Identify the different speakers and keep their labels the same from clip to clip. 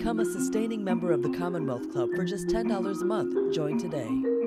Speaker 1: Become a sustaining member of the Commonwealth Club for just $10 a month. Join today.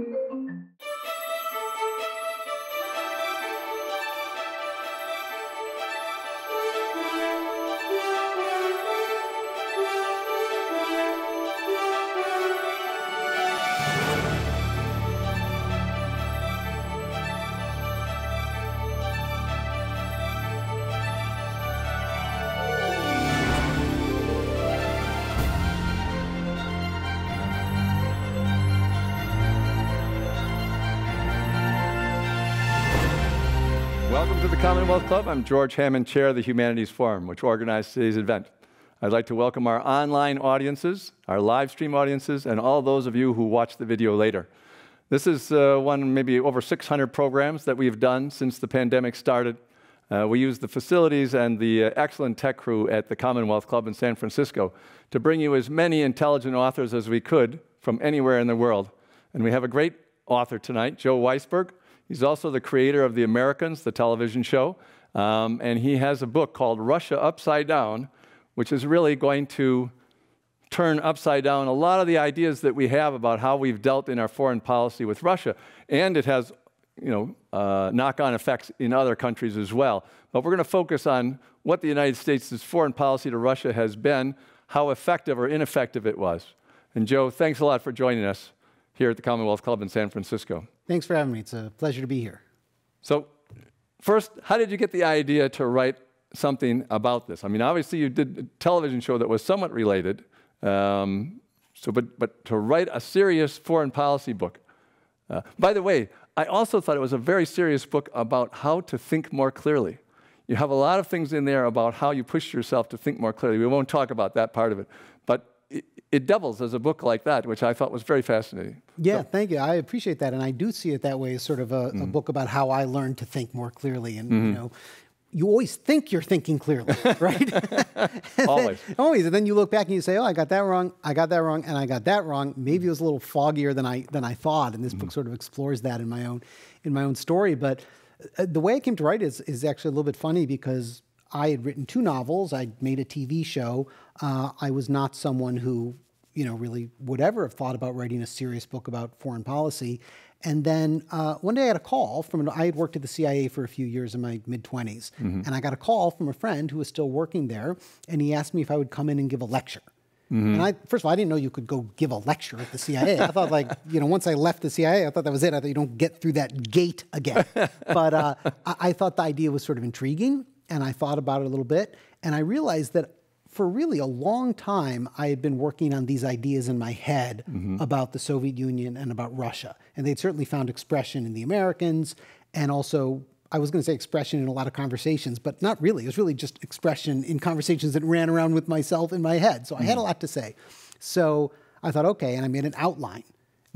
Speaker 2: Commonwealth Club. I'm George Hammond, Chair of the Humanities Forum, which organized today's event. I'd like to welcome our online audiences, our live stream audiences, and all those of you who watch the video later. This is uh, one, maybe over 600 programs that we've done since the pandemic started. Uh, we use the facilities and the uh, excellent tech crew at the Commonwealth Club in San Francisco to bring you as many intelligent authors as we could from anywhere in the world. And we have a great author tonight, Joe Weisberg. He's also the creator of The Americans, the television show. Um, and he has a book called Russia Upside Down, which is really going to turn upside down a lot of the ideas that we have about how we've dealt in our foreign policy with Russia. And it has you know, uh, knock-on effects in other countries as well. But we're going to focus on what the United States' foreign policy to Russia has been, how effective or ineffective it was. And Joe, thanks a lot for joining us here at the Commonwealth Club in San Francisco.
Speaker 3: Thanks for having me. It's a pleasure to be here.
Speaker 2: So, first, how did you get the idea to write something about this? I mean, obviously, you did a television show that was somewhat related. Um, so, but, but to write a serious foreign policy book. Uh, by the way, I also thought it was a very serious book about how to think more clearly. You have a lot of things in there about how you push yourself to think more clearly. We won't talk about that part of it. But it, doubles as a book like that, which I thought was very fascinating.
Speaker 3: Yeah, so. thank you. I appreciate that, and I do see it that way as sort of a, mm. a book about how I learned to think more clearly. And mm-hmm. you know, you always think you're thinking clearly, right?
Speaker 2: always.
Speaker 3: Then, always. And then you look back and you say, "Oh, I got that wrong. I got that wrong, and I got that wrong." Maybe it was a little foggier than I than I thought. And this mm-hmm. book sort of explores that in my own in my own story. But uh, the way I came to write is is actually a little bit funny because I had written two novels. I'd made a TV show. Uh, I was not someone who you know, really would ever have thought about writing a serious book about foreign policy. And then uh, one day I had a call from an, I had worked at the CIA for a few years in my mid 20s, mm-hmm. and I got a call from a friend who was still working there, and he asked me if I would come in and give a lecture. Mm-hmm. And I, first of all, I didn't know you could go give a lecture at the CIA. I thought, like, you know, once I left the CIA, I thought that was it. I thought you don't get through that gate again. but uh, I, I thought the idea was sort of intriguing, and I thought about it a little bit, and I realized that for really a long time, I had been working on these ideas in my head mm-hmm. about the Soviet Union and about Russia. And they'd certainly found expression in the Americans and also, I was going to say expression in a lot of conversations, but not really. It was really just expression in conversations that ran around with myself in my head. So mm-hmm. I had a mm-hmm. lot to say. So I thought, okay, and I made an outline.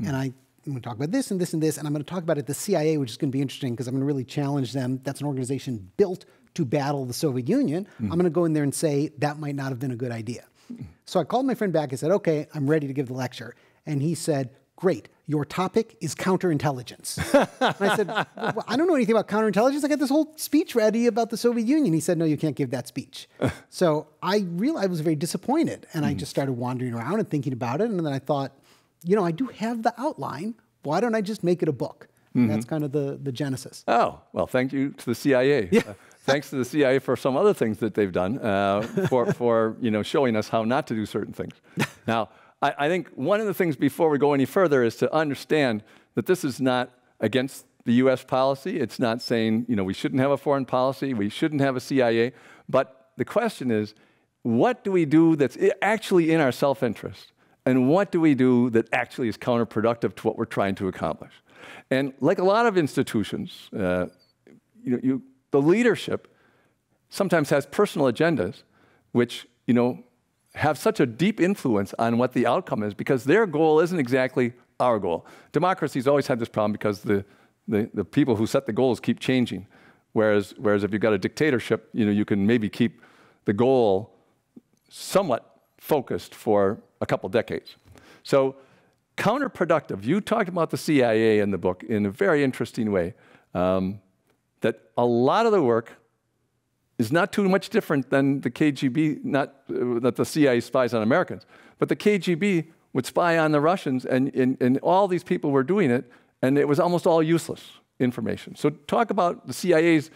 Speaker 3: Mm-hmm. And I I'm going to talk about this and this and this, and I'm going to talk about it the CIA, which is going to be interesting because I'm going to really challenge them. That's an organization built to battle the Soviet Union, mm. I'm going to go in there and say that might not have been a good idea. So I called my friend back and said, okay, I'm ready to give the lecture. And he said, great, your topic is counterintelligence. and I said, well, I don't know anything about counterintelligence. I got this whole speech ready about the Soviet Union. He said, no, you can't give that speech. so I realized I was very disappointed. And mm. I just started wandering around and thinking about it. And then I thought, you know, I do have the outline. Why don't I just make it a book? Mm-hmm. That's kind of the, the genesis.
Speaker 2: Oh, well, thank you to the CIA.
Speaker 3: Yeah.
Speaker 2: Uh, thanks to the CIA for some other things that they've done uh, for, for you know, showing us how not to do certain things. Now, I, I think one of the things before we go any further is to understand that this is not against the U.S. policy. It's not saying you know we shouldn't have a foreign policy, we shouldn't have a CIA. But the question is, what do we do that's actually in our self-interest, and what do we do that actually is counterproductive to what we're trying to accomplish? And like a lot of institutions, uh, you know, you, the leadership sometimes has personal agendas which, you know, have such a deep influence on what the outcome is because their goal isn't exactly our goal. Democracy's always had this problem because the, the, the people who set the goals keep changing. Whereas, whereas if you've got a dictatorship, you know, you can maybe keep the goal somewhat focused for a couple decades. So counterproductive. You talked about the CIA in the book in a very interesting way. Um, that a lot of the work is not too much different than the KGB, not uh, that the CIA spies on Americans, but the KGB would spy on the Russians, and, and, and all these people were doing it, and it was almost all useless information. So talk about the CIA's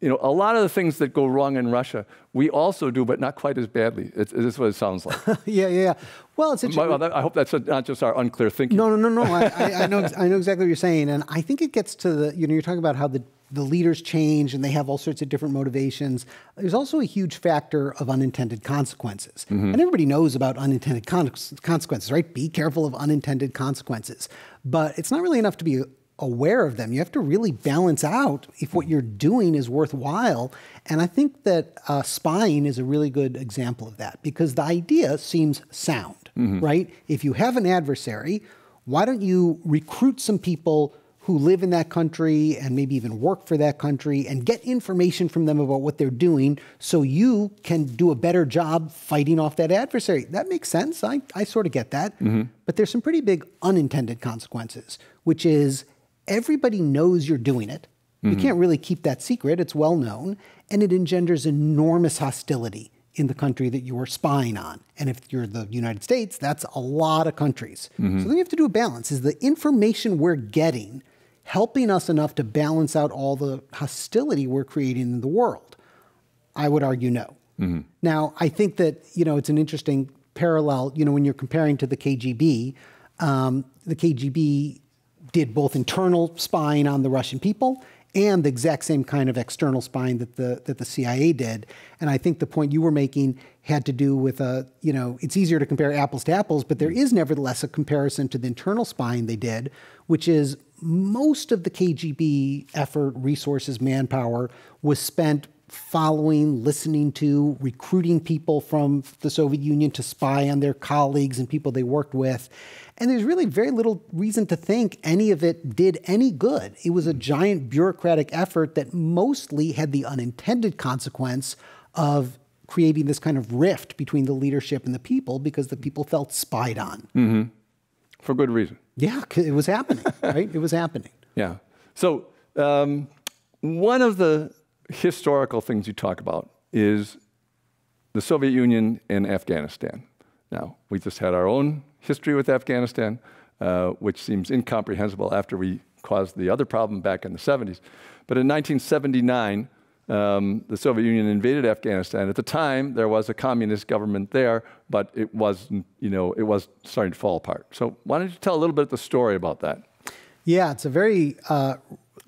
Speaker 2: you know, a lot of the things that go wrong in Russia, we also do, but not quite as badly. It's, it's what it sounds like.
Speaker 3: yeah, yeah, yeah. Well, it's interesting.
Speaker 2: I hope that's not just our unclear thinking.
Speaker 3: No, no, no, no. I, I, know, I know exactly what you're saying, and I think it gets to the. You know, you're talking about how the the leaders change and they have all sorts of different motivations. There's also a huge factor of unintended consequences. Mm-hmm. And everybody knows about unintended con- consequences, right? Be careful of unintended consequences. But it's not really enough to be aware of them. You have to really balance out if what you're doing is worthwhile. And I think that uh, spying is a really good example of that because the idea seems sound, mm-hmm. right? If you have an adversary, why don't you recruit some people who live in that country and maybe even work for that country and get information from them about what they're doing so you can do a better job fighting off that adversary. That makes sense. I, I sort of get that. Mm-hmm. But there's some pretty big unintended consequences, which is everybody knows you're doing it. Mm-hmm. You can't really keep that secret, it's well known, and it engenders enormous hostility in the country that you are spying on. And if you're the United States, that's a lot of countries. Mm-hmm. So then you have to do a balance. Is the information we're getting helping us enough to balance out all the hostility we're creating in the world? I would argue no. Mm-hmm. Now, I think that, you know, it's an interesting parallel, you know, when you're comparing to the KGB, um, the KGB did both internal spying on the Russian people and the exact same kind of external spying that the that the CIA did. And I think the point you were making had to do with a, you know, it's easier to compare apples to apples, but there is nevertheless a comparison to the internal spying they did, which is most of the KGB effort, resources, manpower was spent following, listening to, recruiting people from the Soviet Union to spy on their colleagues and people they worked with. And there's really very little reason to think any of it did any good. It was a giant bureaucratic effort that mostly had the unintended consequence of creating this kind of rift between the leadership and the people because the people felt spied on.
Speaker 2: Mm-hmm. For good reason.
Speaker 3: Yeah, it was happening, right? It was happening.
Speaker 2: Yeah. So, um, one of the historical things you talk about is the Soviet Union and Afghanistan. Now, we just had our own history with Afghanistan, uh, which seems incomprehensible after we caused the other problem back in the 70s. But in 1979, um, the Soviet Union invaded Afghanistan. At the time, there was a communist government there, but it was, you know, it was starting to fall apart. So, why don't you tell a little bit of the story about that?
Speaker 3: Yeah, it's a very uh,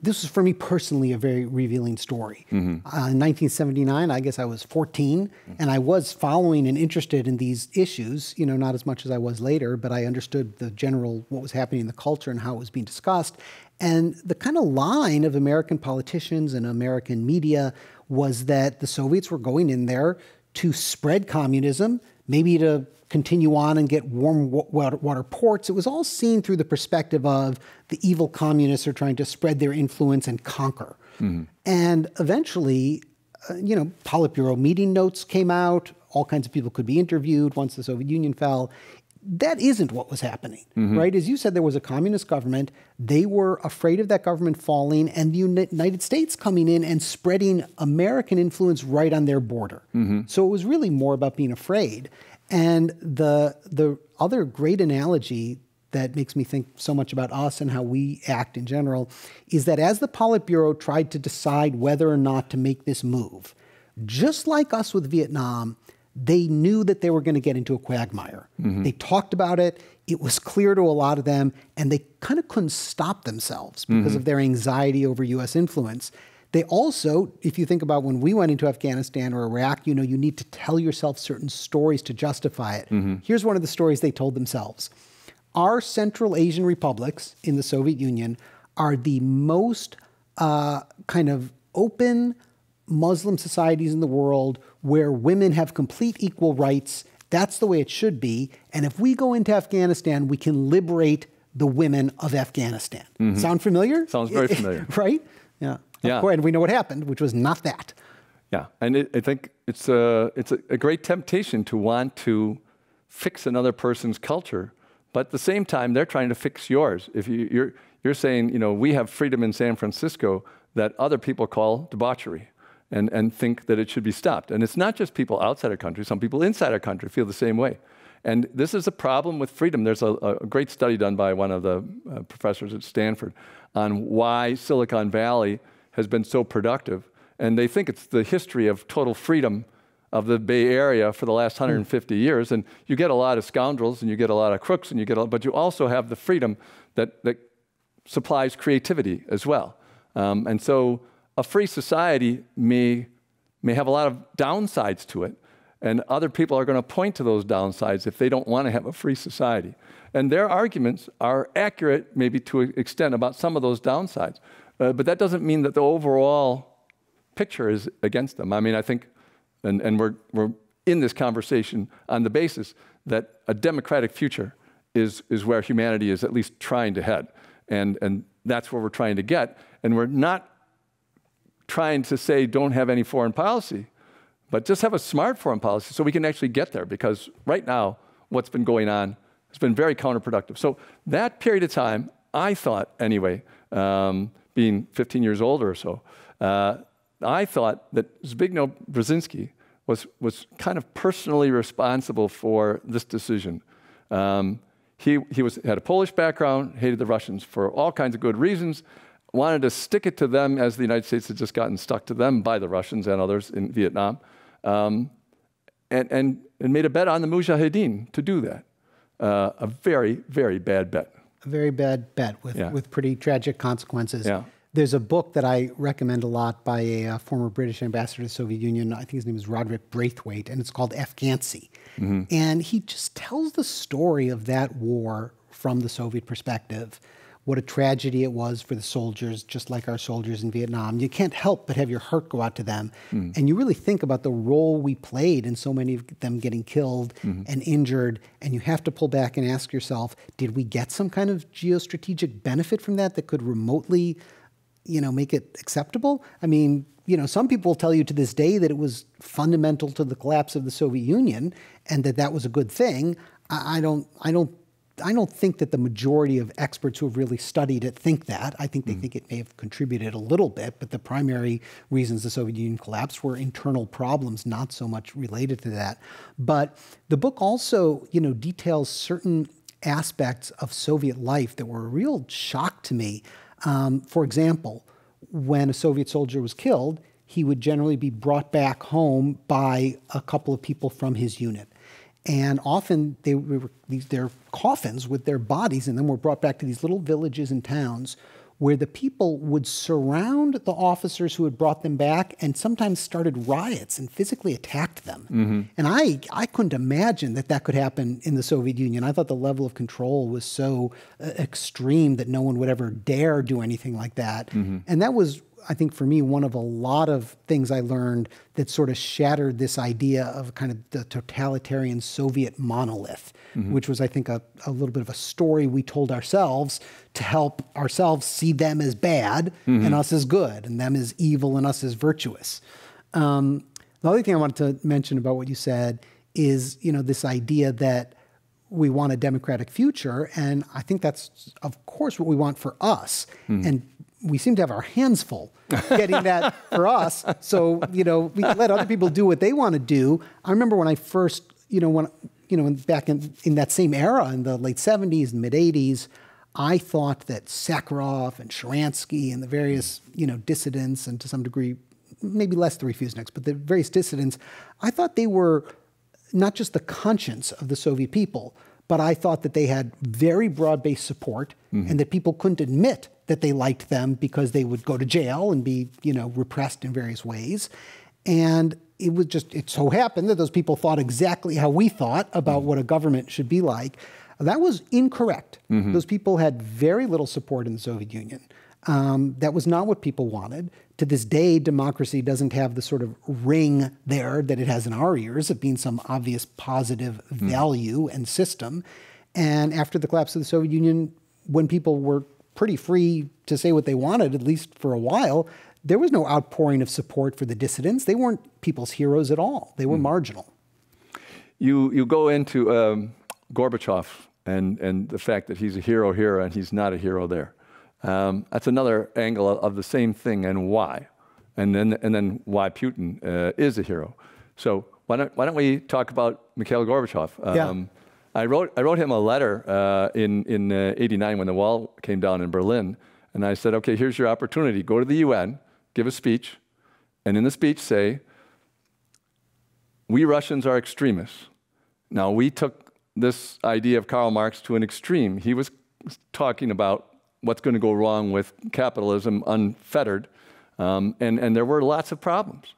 Speaker 3: this was for me personally a very revealing story. Mm-hmm. Uh, in 1979, I guess I was 14, mm-hmm. and I was following and interested in these issues. You know, not as much as I was later, but I understood the general what was happening in the culture and how it was being discussed. And the kind of line of American politicians and American media was that the Soviets were going in there to spread communism, maybe to continue on and get warm water, ports. It was all seen through the perspective of the evil communists are trying to spread their influence and conquer. Mm-hmm. And eventually, uh, you know, Politburo meeting notes came out. All kinds of people could be interviewed once the Soviet Union fell. That isn't what was happening, mm-hmm. right? As you said, there was a communist government. They were afraid of that government falling and the United States coming in and spreading American influence right on their border. Mm-hmm. So it was really more about being afraid. And the the other great analogy that makes me think so much about us and how we act in general is that as the Politburo tried to decide whether or not to make this move, just like us with Vietnam, they knew that they were going to get into a quagmire. Mm-hmm. They talked about it. It was clear to a lot of them, and they kind of couldn't stop themselves because mm-hmm. of their anxiety over U.S. influence. They also, if you think about when we went into Afghanistan or Iraq, you know, you need to tell yourself certain stories to justify it. Mm-hmm. Here's one of the stories they told themselves. Our Central Asian republics in the Soviet Union are the most uh, kind of open Muslim societies in the world where women have complete equal rights. That's the way it should be. And if we go into Afghanistan, we can liberate the women of Afghanistan. Mm-hmm. Sound familiar?
Speaker 2: Sounds very familiar.
Speaker 3: right? Yeah. Yeah. Course, and we know what happened, which was not that.
Speaker 2: Yeah, and it, I think it's a it's a, a, great temptation to want to fix another person's culture, but at the same time they're trying to fix yours. If you, you're you're saying, you know, we have freedom in San Francisco that other people call debauchery, and, and think that it should be stopped. And it's not just people outside our country, some people inside our country feel the same way. And this is a problem with freedom. There's a, a great study done by one of the uh, professors at Stanford on why Silicon Valley has been so productive. And they think it's the history of total freedom of the Bay Area for the last 150 mm. years. And you get a lot of scoundrels and you get a lot of crooks and you get a, but you also have the freedom that, that supplies creativity as well. Um, and so a free society may, may have a lot of downsides to it. And other people are going to point to those downsides if they don't want to have a free society. And their arguments are accurate, maybe to an extent, about some of those downsides. Uh, but that doesn't mean that the overall picture is against them. I mean, I think, and, and we're, we're in this conversation on the basis that a democratic future is, is where humanity is at least trying to head. And, and that's where we're trying to get. And we're not trying to say don't have any foreign policy, but just have a smart foreign policy so we can actually get there. Because right now, what's been going on has been very counterproductive. So that period of time, I thought anyway, um, being 15 years older or so, uh, I thought that Zbigniew Brzezinski was, was kind of personally responsible for this decision. Um, he, he was, had a Polish background, hated the Russians for all kinds of good reasons, wanted to stick it to them as the United States had just gotten stuck to them by the Russians and others in Vietnam, um, and, and, and made a bet on the Mujahideen to do that. Uh, a very, very bad bet.
Speaker 3: A very bad bet with,
Speaker 2: yeah.
Speaker 3: with pretty tragic consequences.
Speaker 2: Yeah.
Speaker 3: There's a book that I recommend a lot by a, a, former British ambassador to the Soviet Union. I think his name is Roderick Braithwaite, and it's called Afgantsy. Mm-hmm. And he just tells the story of that war from the Soviet perspective what a tragedy it was for the soldiers, just like our soldiers in Vietnam. You can't help but have your heart go out to them. Mm. And you really think about the role we played in so many of them getting killed mm-hmm. and injured. And you have to pull back and ask yourself, did we get some kind of geostrategic benefit from that that could remotely, you know, make it acceptable? I mean, you know, some people will tell you to this day that it was fundamental to the collapse of the Soviet Union and that that was a good thing. I, I don't, I don't I don't think that the majority of experts who have really studied it think that. I think they mm. think it may have contributed a little bit, but the primary reasons the Soviet Union collapsed were internal problems, not so much related to that. But the book also, you know, details certain aspects of Soviet life that were a real shock to me. Um, for example, when a Soviet soldier was killed, he would generally be brought back home by a couple of people from his unit. And often they were these their coffins with their bodies in them were brought back to these little villages and towns where the people would surround the officers who had brought them back and sometimes started riots and physically attacked them. Mm-hmm. And I, I couldn't imagine that that could happen in the Soviet Union. I thought the level of control was so uh, extreme that no one would ever dare do anything like that. Mm-hmm. And that was I think for me, one of a lot of things I learned that sort of shattered this idea of kind of the totalitarian Soviet monolith, mm-hmm. which was, I think, a, a, little bit of a story we told ourselves to help ourselves see them as bad mm-hmm. and us as good, and them as evil and us as virtuous. Um, the other thing I wanted to mention about what you said is, you know, this idea that we want a democratic future, and I think that's, of course, what we want for us. Mm-hmm. And we seem to have our hands full getting that for us. So, you know, we let other people do what they want to do. I remember when I first, you know, when, you know, back in, in that same era in the late 70s and mid 80s, I thought that Sakharov and Sharansky and the various, you know, dissidents and to some degree, maybe less the refuseniks, but the various dissidents, I thought they were not just the conscience of the Soviet people, but I thought that they had very broad based support mm-hmm. and that people couldn't admit that they liked them because they would go to jail and be, you know, repressed in various ways. And it was just, it so happened that those people thought exactly how we thought about mm-hmm. what a government should be like. That was incorrect. Mm-hmm. Those people had very little support in the Soviet Union. Um, that was not what people wanted. To this day, democracy doesn't have the sort of ring there that it has in our ears of being some obvious positive mm. value and system. And after the collapse of the Soviet Union, when people were pretty free to say what they wanted, at least for a while, there was no outpouring of support for the dissidents. They weren't people's heroes at all, they were mm. marginal.
Speaker 2: You, you go into um, Gorbachev and, and the fact that he's a hero here and he's not a hero there. Um, that's another angle of the same thing and why. and then, and then why Putin uh, is a hero. So why don't, why don't we talk about Mikhail Gorbachev?
Speaker 3: Yeah.
Speaker 2: I wrote, I wrote him a letter uh, in, in uh, 89 when the wall came down in Berlin. And I said, okay, here's your opportunity. Go to the UN, give a speech, and in the speech say, we Russians are extremists. Now, we took this idea of Karl Marx to an extreme. He was talking about what's going to go wrong with capitalism unfettered, um, and, and there were lots of problems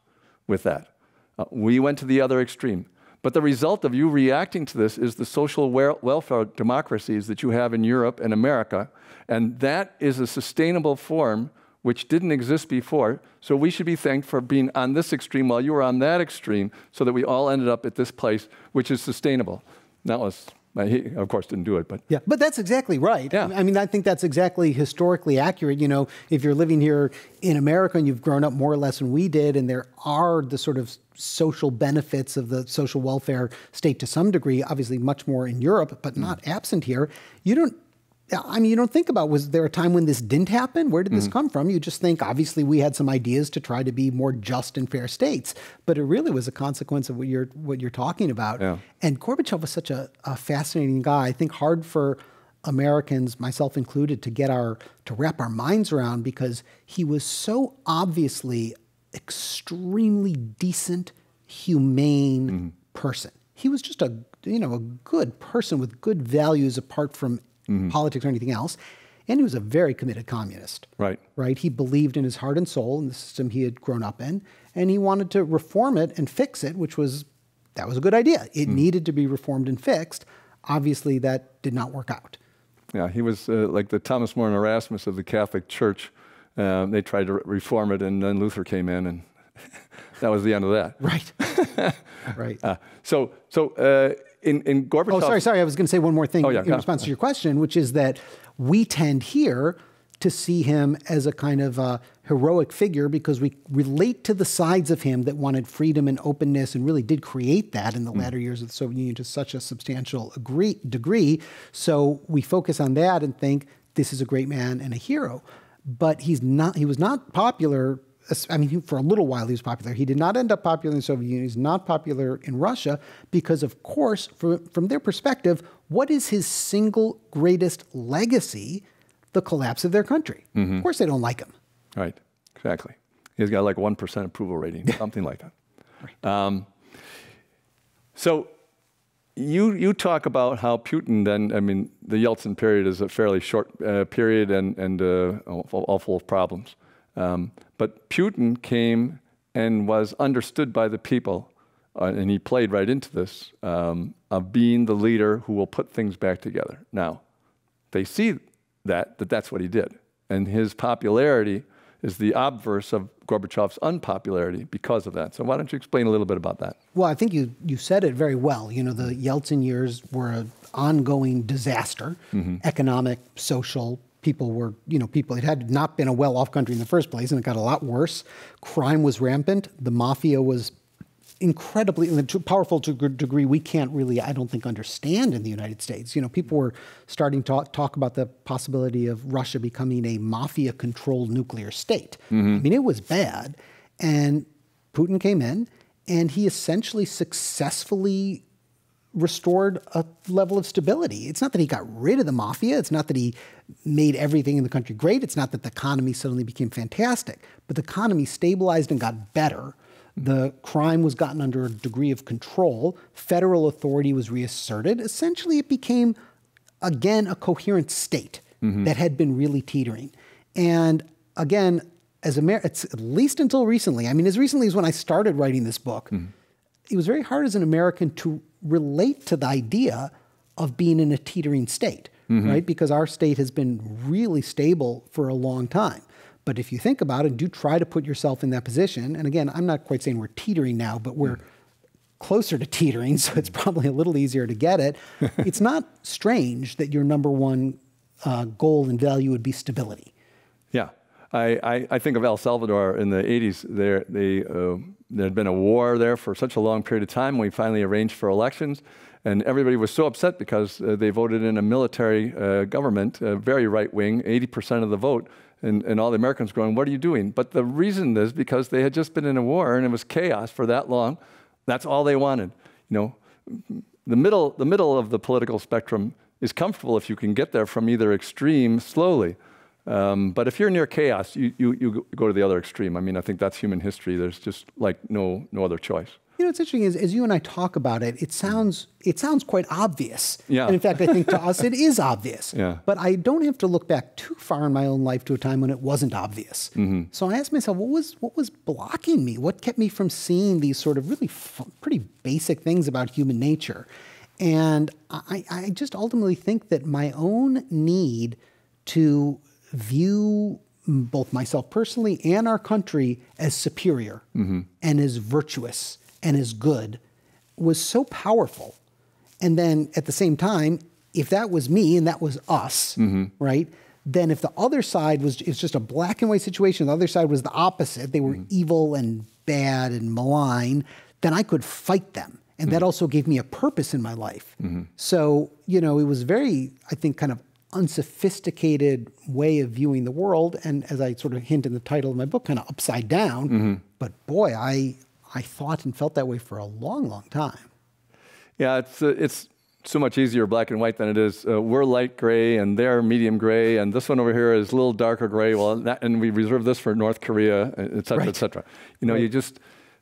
Speaker 2: with that. Uh, we went to the other extreme. But the result of you reacting to this is the social welfare democracies that you have in Europe and America, and that is a sustainable form which didn't exist before. So we should be thanked for being on this extreme while you were on that extreme, so that we all ended up at this place which is sustainable. That was he, of course, didn't do it, but
Speaker 3: yeah, but that's exactly right.
Speaker 2: Yeah.
Speaker 3: I mean, I think that's exactly historically accurate. You know, if you're living here in America and you've grown up more or less when we did, and there are the sort of social benefits of the social welfare state to some degree, obviously much more in Europe, but not mm. absent here. You don't I mean, you don't think about was there a time when this didn't happen? Where did this mm-hmm. come from? You just think obviously we had some ideas to try to be more just and fair states, but it really was a consequence of what you're what you're talking about.
Speaker 2: Yeah.
Speaker 3: And Gorbachev was such a, a fascinating guy. I think hard for Americans, myself included, to get our to wrap our minds around because he was so obviously extremely decent, humane mm-hmm. person. He was just a you know a good person with good values apart from mm-hmm. politics or anything else. And he was a very committed communist.
Speaker 2: Right.
Speaker 3: Right. He believed in his heart and soul in the system he had grown up in, and he wanted to reform it and fix it, which was that was a good idea. It mm. needed to be reformed and fixed. Obviously, that did not work out.
Speaker 2: Yeah, he was uh, like the Thomas More and Erasmus of the Catholic Church. Um, they tried to re- reform it, and then Luther came in, and that was the end of that.
Speaker 3: Right. right. Uh,
Speaker 2: so, so uh, in, in Gorbachev.
Speaker 3: Oh, sorry, sorry. I was going to say one more thing
Speaker 2: oh, yeah,
Speaker 3: in response to your question, which is that we tend here to see him as a kind of a heroic figure because we relate to the sides of him that wanted freedom and openness and really did create that in the mm. latter years of the Soviet Union to such a substantial agree, degree. So we focus on that and think this is a great man and a hero. But he's not. He was not popular I mean, for a little while he was popular. He did not end up popular in the Soviet Union. He's not popular in Russia because, of course, from, from their perspective, what is his single greatest legacy? The collapse of their country. Mm-hmm. Of course, they don't like him.
Speaker 2: Right, exactly. He's got like 1% approval rating, something like that. Right. Um, so you, you talk about how Putin then, I mean, the Yeltsin period is a fairly short uh, period and, and uh, all full of problems. Um, but Putin came and was understood by the people, uh, and he played right into this, um, of being the leader who will put things back together. Now, they see that, that that's what he did. And his popularity is the obverse of Gorbachev's unpopularity because of that. So why don't you explain a little bit about that?
Speaker 3: Well, I think you, you said it very well. You know, the Yeltsin years were an ongoing disaster, mm-hmm. economic, social, people were, you know, people, it had not been a well off country in the first place, and it got a lot worse. Crime was rampant. The mafia was incredibly powerful to a degree we can't really, I don't think, understand in the United States. You know, people were starting to talk about the possibility of Russia becoming a mafia controlled nuclear state. Mm-hmm. I mean, it was bad. And Putin came in and he essentially successfully restored a level of stability. It's not that he got rid of the mafia. It's not that he made everything in the country great. It's not that the economy suddenly became fantastic, but the economy stabilized and got better. The crime was gotten under a degree of control. Federal authority was reasserted. Essentially, it became, again, a coherent state mm-hmm. that had been really teetering. And again, as Amer- it's at least until recently, I mean, as recently as when I started writing this book, mm-hmm. it was very hard as an American to relate to the idea of being in a teetering state, mm-hmm. right? Because our state has been really stable for a long time. But if you think about it, do try to put yourself in that position. And again, I'm not quite saying we're teetering now, but we're mm. closer to teetering, so it's probably a little easier to get it. it's not strange that your number one uh, goal and value would be stability.
Speaker 2: Yeah. I, I, I, think of El Salvador in the 80s. There, they, uh, there had been a war there for such a long period of time. We finally arranged for elections. And everybody was so upset because uh, they voted in a military uh, government, very right wing, 80% of the vote. And, and all the Americans going, What are you doing? But the reason is because they had just been in a war and it was chaos for that long. That's all they wanted. You know, the middle, the middle of the political spectrum is comfortable if you can get there from either extreme slowly. Um, but if you're near chaos, you, you, you go to the other extreme. I mean, I think that's human history. There's just like no, no other choice.
Speaker 3: You know, what's interesting is as you and I talk about it, it sounds it sounds quite obvious.
Speaker 2: Yeah.
Speaker 3: And in fact, I think to us it is obvious.
Speaker 2: Yeah.
Speaker 3: But I don't have to look back too far in my own life to a time when it wasn't obvious.
Speaker 2: Mm-hmm.
Speaker 3: So I asked myself, what was what was blocking me? What kept me from seeing these sort of really pretty basic things about human nature? And I, I just ultimately think that my own need to view both myself personally and our country as superior mm-hmm. and as virtuous and as good was so powerful. And then at the same time, if that was me and that was us, mm-hmm. right? Then if the other side was it's just a black and white situation, the other side was the opposite, they were mm-hmm. evil and bad and malign, then I could fight them. And that also gave me a purpose in my life. So, you know, it was very, I think, kind of unsophisticated way of viewing the world. And as I sort of hint in the title of my book, kind of upside down. But boy, I, I thought and felt that way for a long, long time.
Speaker 2: Yeah, it's, uh, it's so much easier black and white than it is. Uh, we're light gray and they're medium gray, and this one over here is a little darker gray. Well, that, and we reserve this for North Korea, et cetera,
Speaker 3: Right.
Speaker 2: et cetera. You know,
Speaker 3: Right.
Speaker 2: you just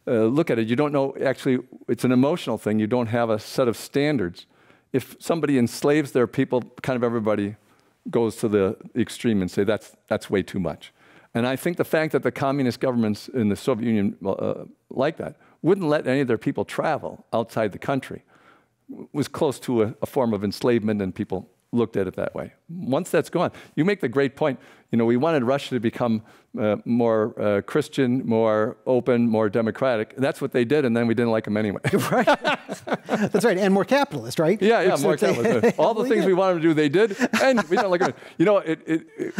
Speaker 2: uh, look at it. You don't know, actually, it's an emotional thing. You don't have a set of standards. If somebody enslaves their people, kind of everybody goes to the extreme and say that's, that's way too much. And I think the fact that the communist governments in the Soviet Union, uh, like that, wouldn't let any of their people travel outside the country was close to a, a, form of enslavement, and people looked at it that way. Once that's gone, you make the great point. You know, we wanted Russia to become uh, more uh, Christian, more open, more democratic. That's what they did, and then we didn't like them anyway.
Speaker 3: right. That's right. And more capitalist, right?
Speaker 2: Yeah, yeah,
Speaker 3: Which
Speaker 2: more capitalist. All the things we wanted to do, they did, and we don't like it. You know, it, it, it,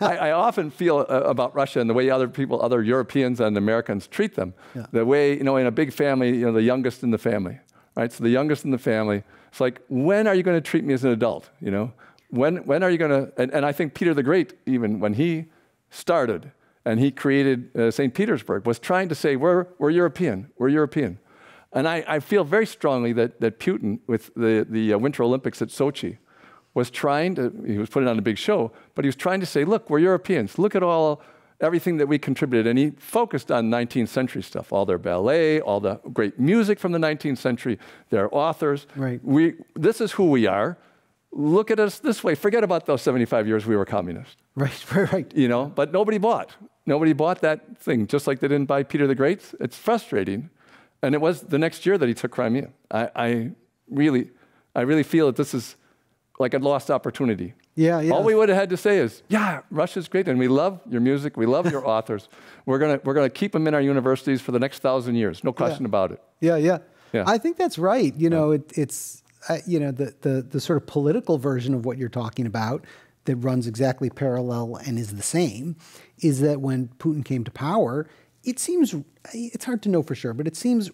Speaker 2: I, I often feel uh, about Russia and the way other people, other Europeans and Americans treat them.
Speaker 3: Yeah.
Speaker 2: The way, you know, in a big family, you know, the youngest in the family, right? So the youngest in the family, it's like, when are you going to treat me as an adult? You know, when, when are you going to? And, and I think Peter the Great, even when he started and he created uh, St. Petersburg, was trying to say, we're, we're European, we're European. And I, I feel very strongly that, that Putin, with the, the uh, Winter Olympics at Sochi, was trying to, he was putting on a big show, but he was trying to say, look, we're Europeans. Look at all, everything that we contributed. And he focused on 19th century stuff, all their ballet, all the great music from the 19th century, their authors.
Speaker 3: Right.
Speaker 2: We, this is who we are. Look at us this way. Forget about those 75 years we were communist
Speaker 3: Right, right, right.
Speaker 2: you know, but nobody bought. Nobody bought that thing, just like they didn't buy Peter the Great. It's frustrating. And it was the next year that he took Crimea. I, I really, I really feel that this is like a lost opportunity.
Speaker 3: Yeah, yeah.
Speaker 2: All we would have had to say is, yeah, Russia's great, and we love your music, we love your authors. We're gonna, we're gonna keep them in our universities for the next thousand years, no question about it.
Speaker 3: Yeah, yeah.
Speaker 2: Yeah.
Speaker 3: I think that's right. You know, it, it's uh, you know the, the the sort of political version of what you're talking about that runs exactly parallel and is the same is that when Putin came to power, it seems it's hard to know for sure, but it seems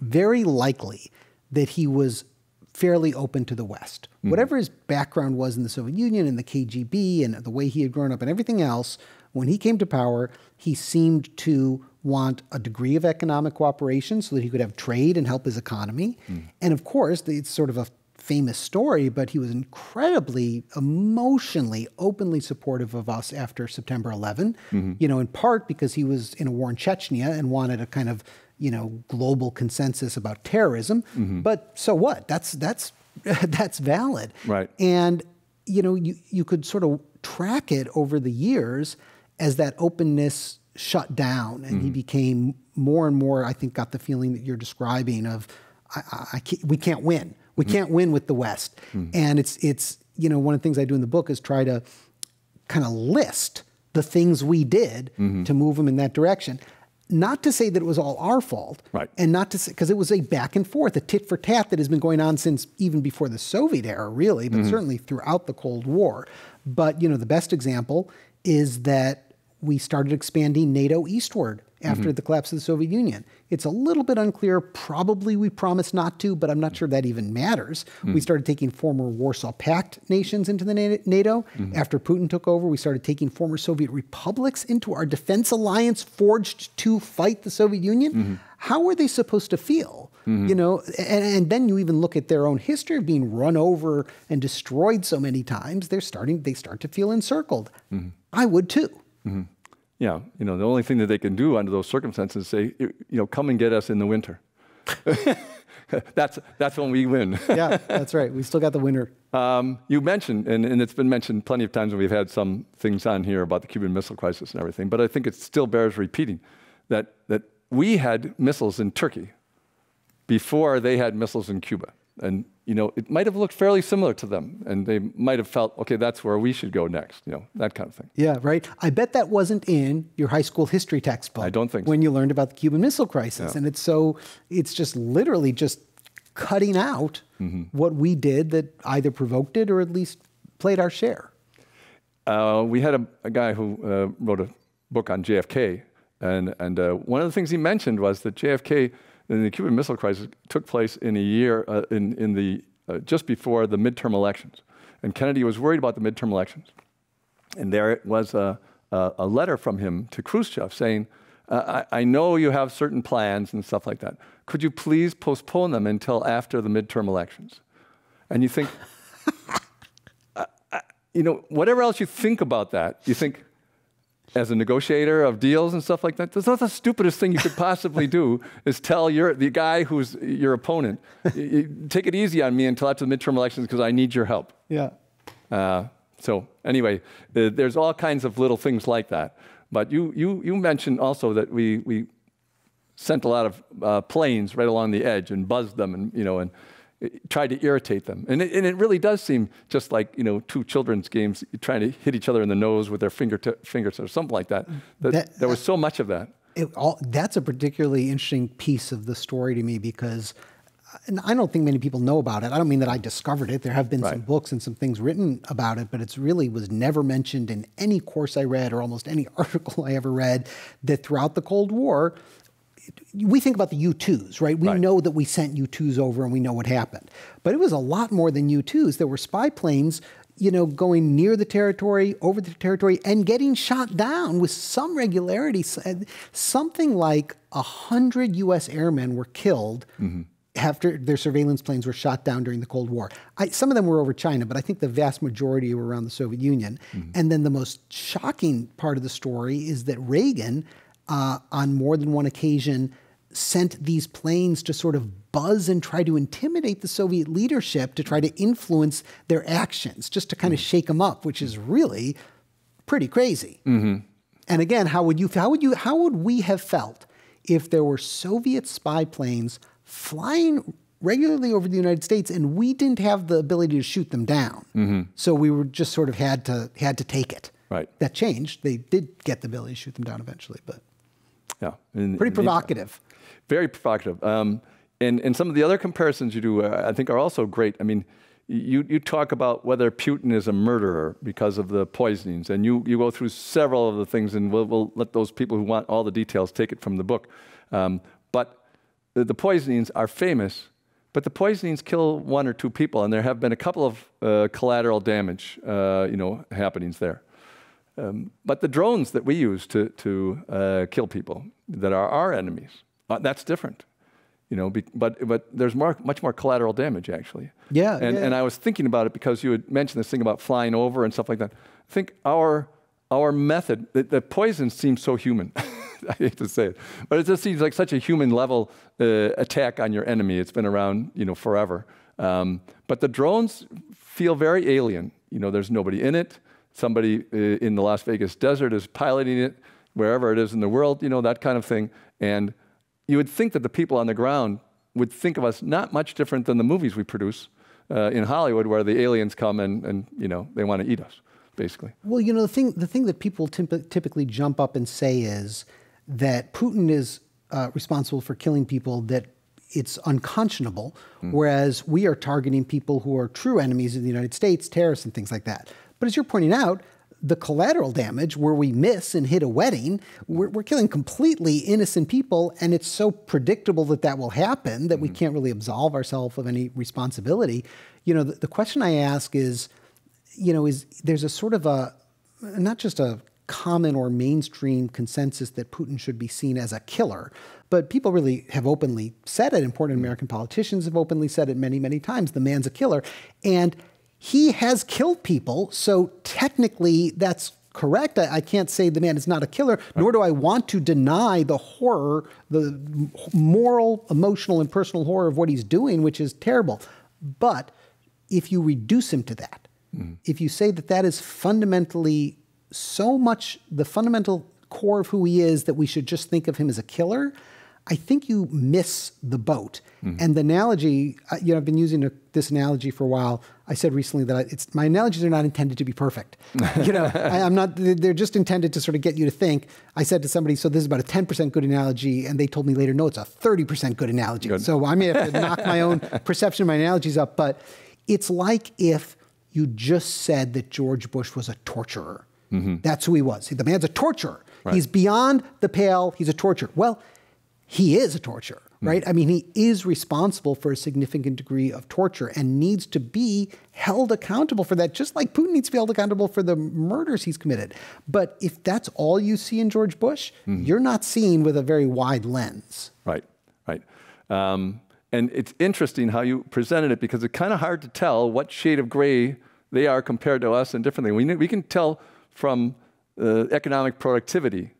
Speaker 3: very likely that he was fairly open to the West. Mm-hmm. Whatever his background was in the Soviet Union and the KGB and the way he had grown up and everything else, when he came to power, he seemed to want a degree of economic cooperation so that he could have trade and help his economy. Mm-hmm. And of course, it's sort of a famous story, but he was incredibly emotionally, openly supportive of us after September 11. Mm-hmm. You know, in part because he was in a war in Chechnya and wanted a kind of you know global consensus about terrorism. Mm-hmm. But so what? That's that's that's valid.
Speaker 2: Right.
Speaker 3: And you know, you you could sort of track it over the years as that openness shut down, and he mm-hmm. became more and more. I think got the feeling that you're describing of, I, I, I can't, we can't win. We mm-hmm. can't win with the West. And it's it's you know one of the things I do in the book is try to kind of list the things we did to move them in that direction. Not to say that it was all our fault,
Speaker 2: Right.
Speaker 3: and not to say because it was a back and forth, a tit for tat that has been going on since even before the Soviet era, really, but mm-hmm. certainly throughout the Cold War. But you know, the best example is that we started expanding NATO eastward after
Speaker 2: Mm-hmm.
Speaker 3: the collapse of the Soviet Union. It's a little bit unclear. Probably we promised not to, but I'm not sure that even matters.
Speaker 2: Mm.
Speaker 3: We started taking former Warsaw Pact nations into the NATO.
Speaker 2: Mm-hmm.
Speaker 3: After Putin took over, we started taking former Soviet republics into our defense alliance forged to fight the Soviet Union.
Speaker 2: Mm-hmm.
Speaker 3: How are they supposed to feel? You know, and, and then you even look at their own history of being run over and destroyed so many times. They're starting, they start to feel encircled.
Speaker 2: Mm-hmm.
Speaker 3: I would too.
Speaker 2: Yeah, you know, the only thing that they can do under those circumstances is say, you know, come and get us in the winter. that's, that's when we win.
Speaker 3: Yeah, that's right. We still got the winner.
Speaker 2: Um, you mentioned, and, and it's been mentioned plenty of times when we've had some things on here about the Cuban Missile Crisis and everything, but I think it still bears repeating that, that we had missiles in Turkey before they had missiles in Cuba. And, you know, it might have looked fairly similar to them, and they might have felt, okay, that's where we should go next, you know, that kind of thing.
Speaker 3: Yeah, right. I bet that wasn't in your high school history textbook.
Speaker 2: I don't think so.
Speaker 3: when you learned about the Cuban Missile Crisis, yeah. and it's so it's just literally just cutting out
Speaker 2: Mm-hmm.
Speaker 3: what we did that either provoked it or at least played our share.
Speaker 2: Uh, we had a, a guy who uh, wrote a book on JFK, and, and uh, one of the things he mentioned was that JFK, in the Cuban Missile Crisis, took place in a year uh, in, in the uh, just before the midterm elections, and Kennedy was worried about the midterm elections, and there it was a, a, a letter from him to Khrushchev saying. Uh, I, I know you have certain plans and stuff like that. Could you please postpone them until after the midterm elections? And you think, you know, whatever else you think about that, you think, as a negotiator of deals and stuff like that, that's not the stupidest thing you could possibly do is tell your, the guy who's your opponent, "Y- y- take it easy on me until after the midterm elections because I need your help.
Speaker 3: Yeah.
Speaker 2: Uh, so anyway, uh, there's all kinds of little things like that. But you, you, you mentioned also that we, we sent a lot of uh, planes right along the edge and buzzed them and, you know, and tried to irritate them. And it, and it really does seem just like, you know, two children's games trying to hit each other in the nose with their finger fingers or something like that. That-
Speaker 3: That-
Speaker 2: there was so much of that.
Speaker 3: It, all, that's a particularly interesting piece of the story to me because and I don't think many people know about it. I don't mean that I discovered it. There have been some books and some things written about it, but it's really was never mentioned in any course I read or almost any article I ever read that throughout the Cold War, we think about the U-2s, right? We
Speaker 2: Right.
Speaker 3: know that we sent U-2s over and we know what happened. But it was a lot more than U-2s. There were spy planes, you know, going near the territory, over the territory, and getting shot down with some regularity. Uh, Something like a hundred U.S. airmen were killed. After their surveillance planes were shot down during the Cold War, I, some of them were over China, but I think the vast majority were around the Soviet Union. And then the most shocking part of the story is that Reagan, uh, on more than one occasion, sent these planes to sort of buzz and try to intimidate the Soviet leadership to try to influence their actions, just to kind of mm. shake them up, which is really pretty crazy. Mm-hmm. And again, how would you how would you how would we have felt if there were Soviet spy planes flying regularly over the United States and we didn't have the ability to shoot them down? Mm-hmm. So we were just sort of had to had to take it.
Speaker 2: Right.
Speaker 3: That changed. They did get the ability to shoot them down eventually, but
Speaker 2: Yeah.
Speaker 3: Pretty provocative.
Speaker 2: Very provocative. Um, and, and some of the other comparisons you do, uh, I think, are also great. I mean, you, you talk about whether Putin is a murderer because of the poisonings, and you, you go through several of the things, and we'll, we'll let those people who want all the details take it from the book. Um, but the, the poisonings are famous, but the poisonings kill one or two people, and there have been a couple of uh, collateral damage, uh, you know, happenings there. Um, but the drones that we use to, to uh, kill people that are our enemies, uh, that's different. You know, be, but, but there's more, much more collateral damage, actually.
Speaker 3: Yeah,
Speaker 2: And,
Speaker 3: yeah.
Speaker 2: and I was thinking about it because you had mentioned this thing about flying over and stuff like that. I think our, our method, the, the poison seems so human. I hate to say it, but it just seems like such a human level uh, attack on your enemy. It's been around, you know, forever. Um, but the drones feel very alien. You know, there's nobody in it. Somebody uh, in the Las Vegas desert is piloting it, wherever it is in the world. You know, that kind of thing. And you would think that the people on the ground would think of us not much different than the movies we produce uh, in Hollywood, where the aliens come and, and you know they want to eat us, basically.
Speaker 3: Well, you know, the thing the thing that people typ- typically jump up and say is that Putin is uh, responsible for killing people that it's unconscionable, whereas we are targeting people who are true enemies of the United States, terrorists and things like that. But as you're pointing out, the collateral damage where we miss and hit a wedding, we're, we're, killing completely innocent people. And it's so predictable that that will happen that mm-hmm. we can't really absolve ourselves of any responsibility. You know, the, the question I ask is, you know, is there's a sort of a, not just a common or mainstream consensus that Putin should be seen as a killer, but people really have openly said it. Important American politicians have openly said it many, many times. The man's a killer. And he has killed people, so technically that's correct. I, I, can't say the man is not a killer, nor do I want to deny the horror, the moral, emotional, and personal horror of what he's doing, which is terrible. But if you reduce him to that, mm. if you say that that is fundamentally so much the fundamental core of who he is that we should just think of him as a killer, I think you miss the boat. Mm-hmm. And the analogy, uh, you know, I've been using a, this analogy for a while. I said recently that I, it's my analogies are not intended to be perfect. you know, I, am not. They're just intended to sort of get you to think. I said to somebody, so this is about a 10% good analogy, and they told me later, no, it's a 30% good analogy. Good. So I may have to knock my own perception of my analogies up. But it's like if you just said that George Bush was a torturer. Mm-hmm. That's who he was. The man's a torturer. Right. He's beyond the pale. He's a torturer. Well he is a torturer, hmm. right? Mm. I mean, he is responsible for a significant degree of torture and needs to be held accountable for that, just like Putin needs to be held accountable for the murders he's committed. But if that's all you see in George Bush, mm. you're not seeing with a very wide lens.
Speaker 2: Right, right. Um, and it's interesting how you presented it because it's kind of hard to tell what shade of gray they are compared to us and differently. We, we can tell from uh, economic productivity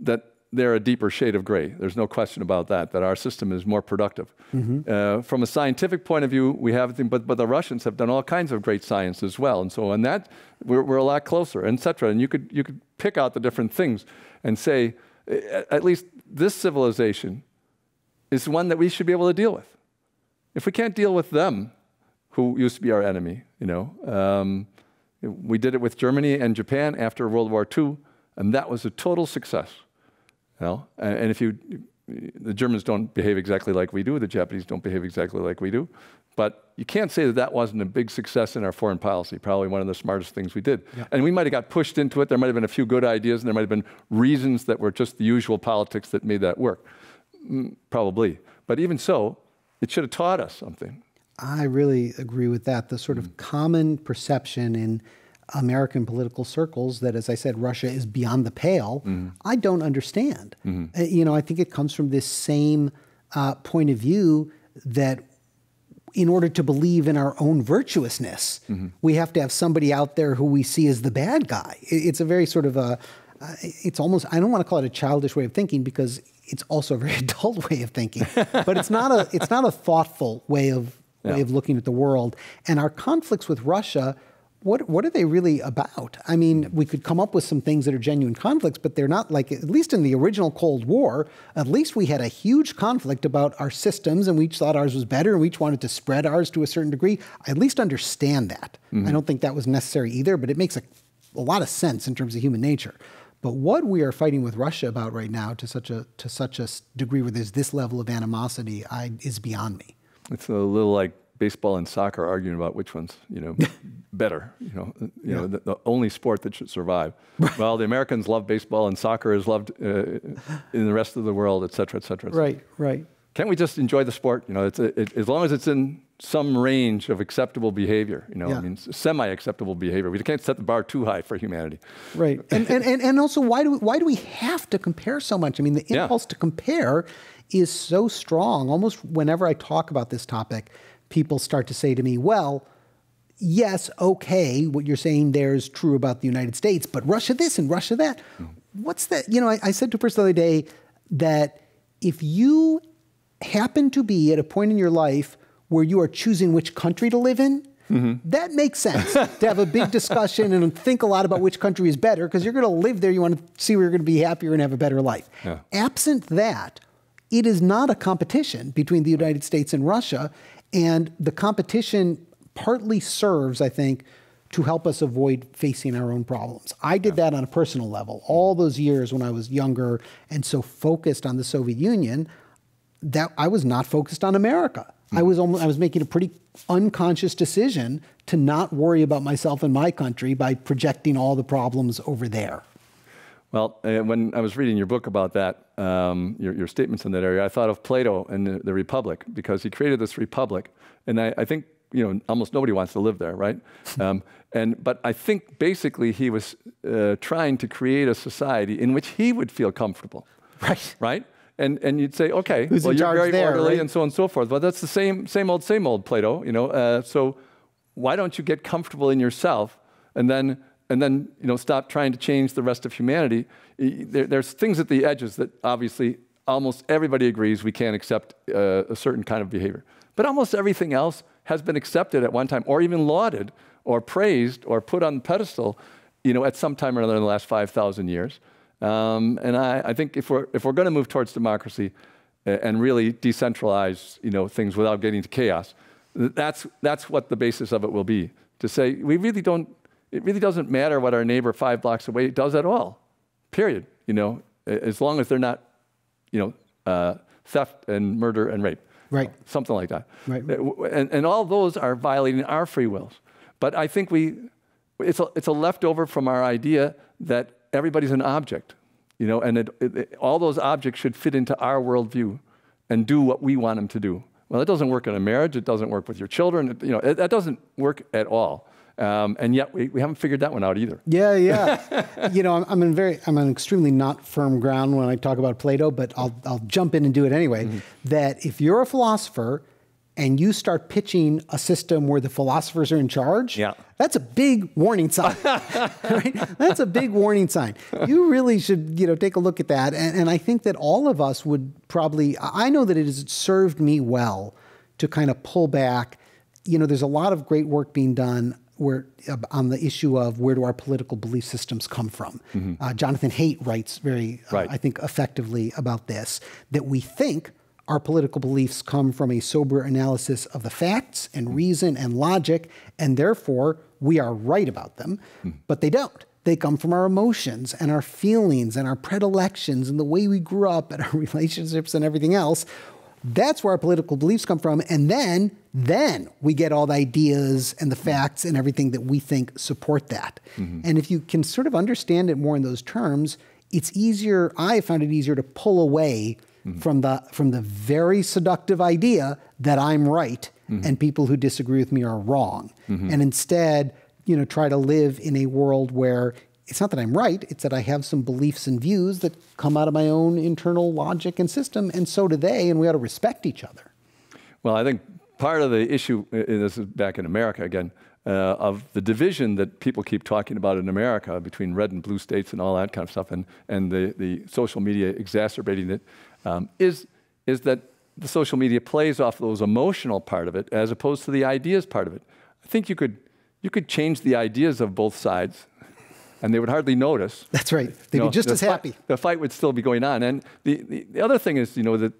Speaker 2: that they're a deeper shade of gray. There's no question about that, that our system is more productive. Mm-hmm. Uh, from a scientific point of view, we have, but, but the Russians have done all kinds of great science as well. And so on that, we're, we're a lot closer, et cetera. And you could, you could pick out the different things and say, at least this civilization is one that we should be able to deal with. If we can't deal with them, who used to be our enemy, you know, um, we did it with Germany and Japan after World War II, and that was a total success. You know? and if you, the Germans don't behave exactly like we do, the Japanese don't behave exactly like we do. But you can't say that that wasn't a big success in our foreign policy, probably one of the smartest things we did. Yeah. And we might have got pushed into it. There might have been a few good ideas, and there might have been reasons that were just the usual politics that made that work. Mm, probably. But even so, it should have taught us something.
Speaker 3: I really agree with that. The sort of mm. common perception in American political circles that, as I said, Russia is beyond the pale, mm-hmm. I don't understand. Mm-hmm. Uh, you know, I think it comes from this same uh, point of view that in order to believe in our own virtuousness, mm-hmm. we have to have somebody out there who we see as the bad guy. It's a very sort of a, uh, it's almost, I don't want to call it a childish way of thinking because it's also a very adult way of thinking, but it's not a, it's not a thoughtful way of, yeah. way of looking at the world. And our conflicts with Russia what what are they really about? I mean, we could come up with some things that are genuine conflicts, but they're not like at least in the original Cold War, at least we had a huge conflict about our systems and we each thought ours was better and we each wanted to spread ours to a certain degree. I at least understand that. Mm-hmm. I don't think that was necessary either, but it makes a, a lot of sense in terms of human nature. But what we are fighting with Russia about right now to such a to such a degree where there's this level of animosity I, is beyond me.
Speaker 2: It's a little like baseball and soccer arguing about which one's you know better. You know, you yeah. know the, the, only sport that should survive. well, the Americans love baseball, and soccer is loved uh, in the rest of the world, et cetera, et cetera. Et cetera.
Speaker 3: Right, right.
Speaker 2: Can't we just enjoy the sport? You know, it's a, it, as long as it's in some range of acceptable behavior. You know, yeah. I mean, semi-acceptable behavior. We can't set the bar too high for humanity.
Speaker 3: Right, and and, and, and also, why do we, why do we have to compare so much? I mean, the impulse yeah. to compare is so strong. Almost whenever I talk about this topic people start to say to me, well, yes, okay, what you're saying there is true about the United States, but Russia this and Russia that. Mm. What's that? You know, I, I said to a person the other day that if you happen to be at a point in your life where you are choosing which country to live in, Mm-hmm. That makes sense to have a big discussion and think a lot about which country is better because you're going to live there. You want to see where you're going to be happier and have a better life. Yeah. Absent that, it is not a competition between the United States and Russia. And the competition partly serves, I think, to help us avoid facing our own problems. I did that on a personal level. All those years when I was younger and so focused on the Soviet Union, that I was not focused on America. I mm. was almost, I was making a pretty unconscious decision to not worry about myself and my country by projecting all the problems over there.
Speaker 2: Well, uh, when I was reading your book about that, um, your, your, statements in that area, I thought of Plato and the, the Republic because he created this republic, and I, I, think you know almost nobody wants to live there, right? um, and but I think basically he was uh, trying to create a society in which he would feel comfortable,
Speaker 3: right?
Speaker 2: Right? And and you'd say, okay,
Speaker 3: Who's
Speaker 2: well you're very
Speaker 3: there,
Speaker 2: orderly
Speaker 3: right?
Speaker 2: and so on and so forth. But that's the same same old same old Plato, you know. Uh, so why don't you get comfortable in yourself and then and then you know stop trying to change the rest of humanity. There, there's things at the edges that obviously almost everybody agrees we can't accept uh, a certain kind of behavior, but almost everything else has been accepted at one time, or even lauded, or praised, or put on the pedestal, you know, at some time or another in the last 5,000 years. Um, and I, I, think if we're if we're going to move towards democracy uh, and really decentralize, you know, things without getting to chaos, that's that's what the basis of it will be. To say we really don't it really doesn't matter what our neighbor five blocks away does at all, period. You know, as long as they're not, you know, uh, theft and murder and rape.
Speaker 3: Right.
Speaker 2: Something like that.
Speaker 3: Right.
Speaker 2: Uh, and, and all those are violating our free wills. But I think we, it's a, it's a leftover from our idea that everybody's an object, you know, and it, it, all those objects should fit into our worldview and do what we want them to do. Well, it doesn't work in a marriage. It doesn't work with your children. It, you know, it, that doesn't work at all. Um, and yet we, we haven't figured that one out either.
Speaker 3: Yeah, yeah. you know, I'm, I'm in very, I'm on extremely not firm ground when I talk about Plato, but I'll, I'll jump in and do it anyway. Mm-hmm. That if you're a philosopher and you start pitching a system where the philosophers are in charge,
Speaker 2: yeah.
Speaker 3: that's a big warning sign. right? That's a big warning sign. You really should, you know, take a look at that. And, and I think that all of us would probably, I know that it has served me well to kind of pull back. You know, there's a lot of great work being done where on the issue of where do our political belief systems come from. Mm-hmm. Uh, Jonathan Haidt writes very, uh, right. I think, effectively about this that we think our political beliefs come from a sober analysis of the facts and mm-hmm. reason and logic, and therefore we are right about them, mm-hmm. but they don't. They come from our emotions and our feelings and our predilections and the way we grew up and our relationships and everything else. That's where our political beliefs come from. And then, then we get all the ideas and the facts and everything that we think support that. Mm-hmm. And if you can sort of understand it more in those terms, it's easier, I found it easier to pull away mm-hmm. from the from the very seductive idea that I'm right mm-hmm. and people who disagree with me are wrong. Mm-hmm. And instead, you know, try to live in a world where it's not that I'm right, it's that I have some beliefs and views that come out of my own internal logic and system, and so do they, and we ought to respect each other.
Speaker 2: Well, I think part of the issue, this is back in America again, uh, of the division that people keep talking about in America between red and blue states and all that kind of stuff, and, and the, the social media exacerbating it, um, is is that the social media plays off those emotional part of it as opposed to the ideas part of it. I think you could, you could change the ideas of both sides and they would hardly notice.
Speaker 3: That's right. They'd you know, be just as happy.
Speaker 2: the fight would still be going on. And the, the, the, other thing is, you know, that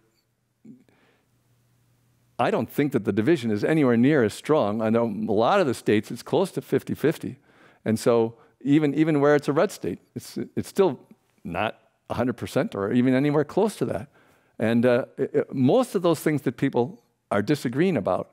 Speaker 2: I don't think that the division is anywhere near as strong. I know a lot of the states, it's close to 50 50. And so even, even where it's a red state, it's, it's still not 100% or even anywhere close to that. And uh, it, most of those things that people are disagreeing about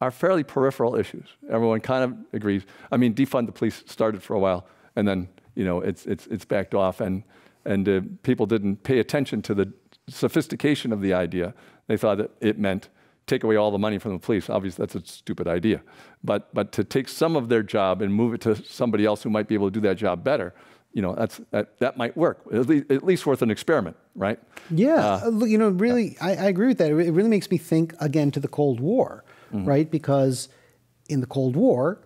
Speaker 2: are fairly peripheral issues. Everyone kind of agrees. I mean, defund the police started for a while and then you know it's it's it's backed off, and and uh, people didn't pay attention to the sophistication of the idea. They thought that it meant take away all the money from the police. Obviously, that's a stupid idea. But but to take some of their job and move it to somebody else who might be able to do that job better, you know, that's that, that might work. At least, at least worth an experiment, right?
Speaker 3: Yeah, uh, you know, really, yeah. I, I, agree with that. It really makes me think again to the Cold War, mm-hmm. right? Because in the Cold War,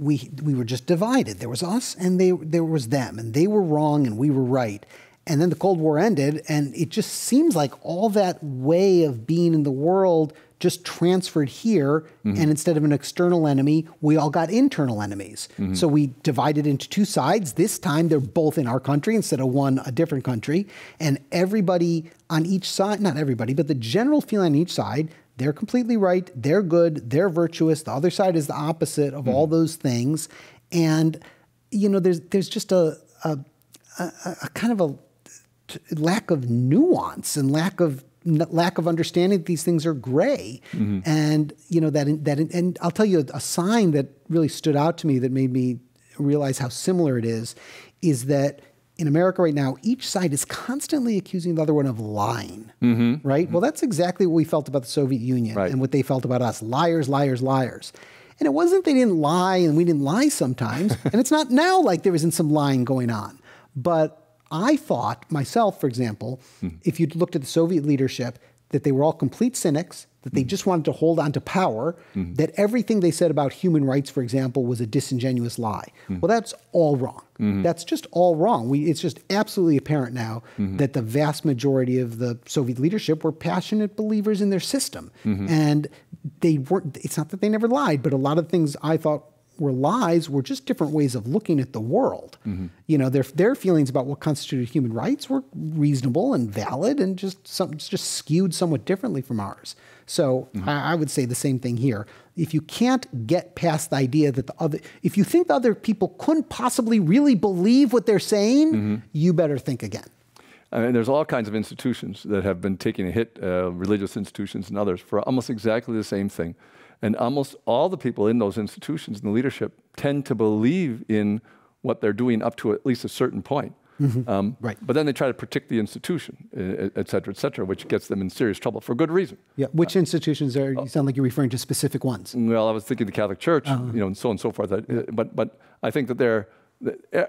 Speaker 3: we we were just divided. There was us and they there was them, and they were wrong and we were right. And then the Cold War ended, and it just seems like all that way of being in the world just transferred here. Mm-hmm. And instead of an external enemy, we all got internal enemies. Mm-hmm. So we divided into two sides. This time they're both in our country instead of one a different country. And everybody on each side, not everybody, but the general feeling on each side they're completely right. They're good. They're virtuous. The other side is the opposite of mm. all those things. And, you know, there's, there's just a, a, a, a kind of a lack of nuance and lack of n- lack of understanding that these things are gray, and you know that in, that in, and I'll tell you a, a sign that really stood out to me that made me realize how similar it is, is that in America right now, each side is constantly accusing the other one of lying. Mm-hmm. Right? Mm-hmm. Well, that's exactly what we felt about the Soviet Union
Speaker 2: Right.
Speaker 3: and what they felt about us liars, liars, liars. And it wasn't they didn't lie and we didn't lie sometimes. and it's not now like there isn't some lying going on. But I thought myself, for example, hmm. if you looked at the Soviet leadership, that they were all complete cynics, that they mm-hmm. just wanted to hold on to power, mm-hmm. that everything they said about human rights, for example, was a disingenuous lie. Mm-hmm. Well, that's all wrong. That's just all wrong. We, it's just absolutely apparent now that the vast majority of the Soviet leadership were passionate believers in their system. And they weren't, it's not that they never lied, but a lot of things I thought were lies were just different ways of looking at the world. Mm-hmm. You know, their their feelings about what constituted human rights were reasonable and valid, and just some just skewed somewhat differently from ours. So mm-hmm. I, I would say the same thing here. If you can't get past the idea that the other, if you think the other people couldn't possibly really believe what they're saying, mm-hmm. you better think again.
Speaker 2: I mean, there's all kinds of institutions that have been taking a hit, uh, religious institutions and others, for almost exactly the same thing. And almost all the people in those institutions and the leadership tend to believe in what they're doing up to at least a certain point. Um,
Speaker 3: Right.
Speaker 2: But then they try to protect the institution, uh, et cetera, et cetera, which gets them in serious trouble for good reason.
Speaker 3: Yeah. Which institutions are? You sound like you're referring to specific ones.
Speaker 2: Well, I was thinking the Catholic Church, you know, and so on and so forth. Uh, But but I think that they're the, uh,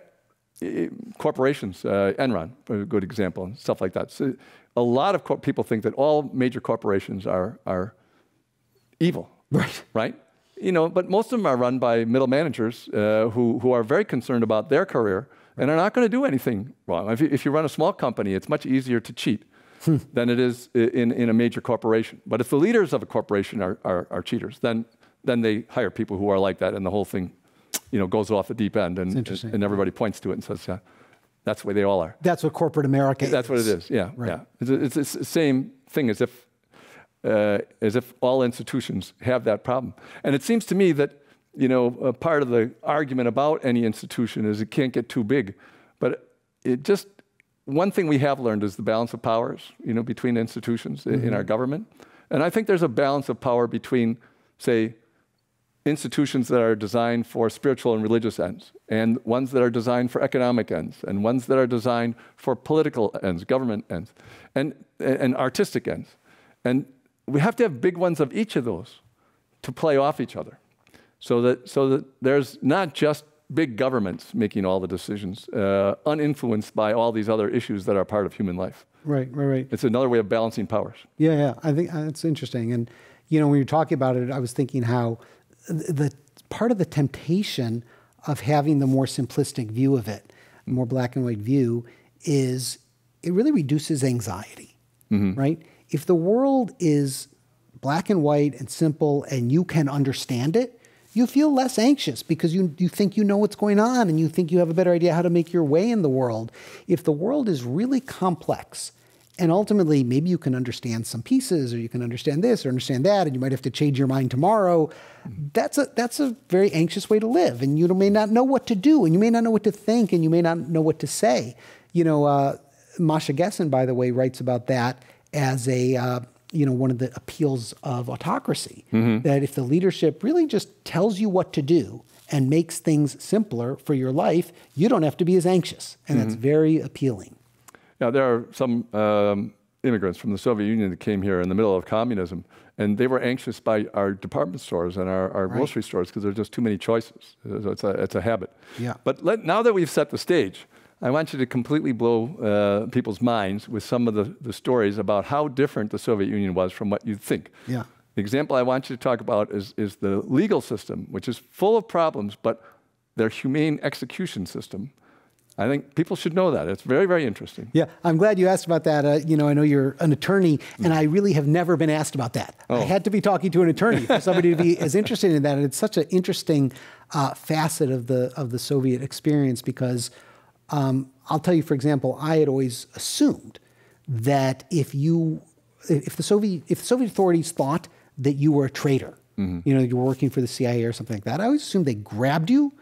Speaker 2: uh, corporations, uh, Enron, a good example, and stuff like that. So a lot of people think that all major corporations are are evil.
Speaker 3: Right.
Speaker 2: Right. You know, but most of them are run by middle managers uh, who who are very concerned about their career and are not going to do anything wrong. If you, if you run a small company, it's much easier to cheat. Than it is in, in a major corporation. But if the leaders of a corporation are, are, are cheaters, then then they hire people who are like that, and the whole thing, you know, goes off the deep end, and
Speaker 3: interesting.
Speaker 2: and everybody points to it and says, yeah, that's the way they all are.
Speaker 3: That's what corporate America
Speaker 2: That's what it is. Yeah,
Speaker 3: Right.
Speaker 2: yeah. It's, it's, it's the same thing as if uh, as if all institutions have that problem. And it seems to me that you know a part of the argument about any institution is it can't get too big, but it just one thing we have learned is the balance of powers, you know, between institutions i- in our government, and I think there's a balance of power between, say, institutions that are designed for spiritual and religious ends, and ones that are designed for economic ends, and ones that are designed for political ends, government ends, and, and artistic ends. And we have to have big ones of each of those to play off each other. So that, so that there's not just big governments making all the decisions, uh, uninfluenced by all these other issues that are part of human life.
Speaker 3: Right. Right. Right.
Speaker 2: It's another way of balancing powers.
Speaker 3: Yeah, yeah. I think uh, that's interesting. And you know, when you're talking about it, I was thinking how th- the part of the temptation of having the more simplistic view of it, more black and white view, is it really reduces anxiety, right? If the world is black and white and simple, and you can understand it. You feel less anxious because you, you think you know what's going on and you think you have a better idea how to make your way in the world. If the world is really complex, and ultimately, maybe you can understand some pieces, or you can understand this, or understand that, and you might have to change your mind tomorrow. That's a that's a very anxious way to live, and you may not know what to do, and you may not know what to think, and you may not know what to say. You know, uh, Masha Gessen, by the way, writes about that as a uh, you know one of the appeals of autocracy. That if the leadership really just tells you what to do and makes things simpler for your life, you don't have to be as anxious, and that's very appealing.
Speaker 2: Now, there are some um, immigrants from the Soviet Union that came here in the middle of communism, and they were anxious by our department stores and our, our grocery stores because there's just too many choices. It's a, it's a habit.
Speaker 3: Yeah.
Speaker 2: But let, now that we've set the stage, I want you to completely blow uh, people's minds with some of the, the stories about how different the Soviet Union was from what you'd think.
Speaker 3: Yeah.
Speaker 2: The example I want you to talk about is, is the legal system, which is full of problems, but their humane execution system. I think people should know that. It's very, very interesting.
Speaker 3: Yeah, I'm glad you asked about that. Uh, you know, I know you're an attorney, and I really have never been asked about that. Oh. I had to be talking to an attorney for somebody to be as interested in that. And it's such an interesting uh, facet of the of the Soviet experience because um, I'll tell you, for example, I had always assumed that if you if the Soviet if the Soviet authorities thought that you were a traitor, mm-hmm. you know, you were working for the CIA or something like that, I always assumed they grabbed you,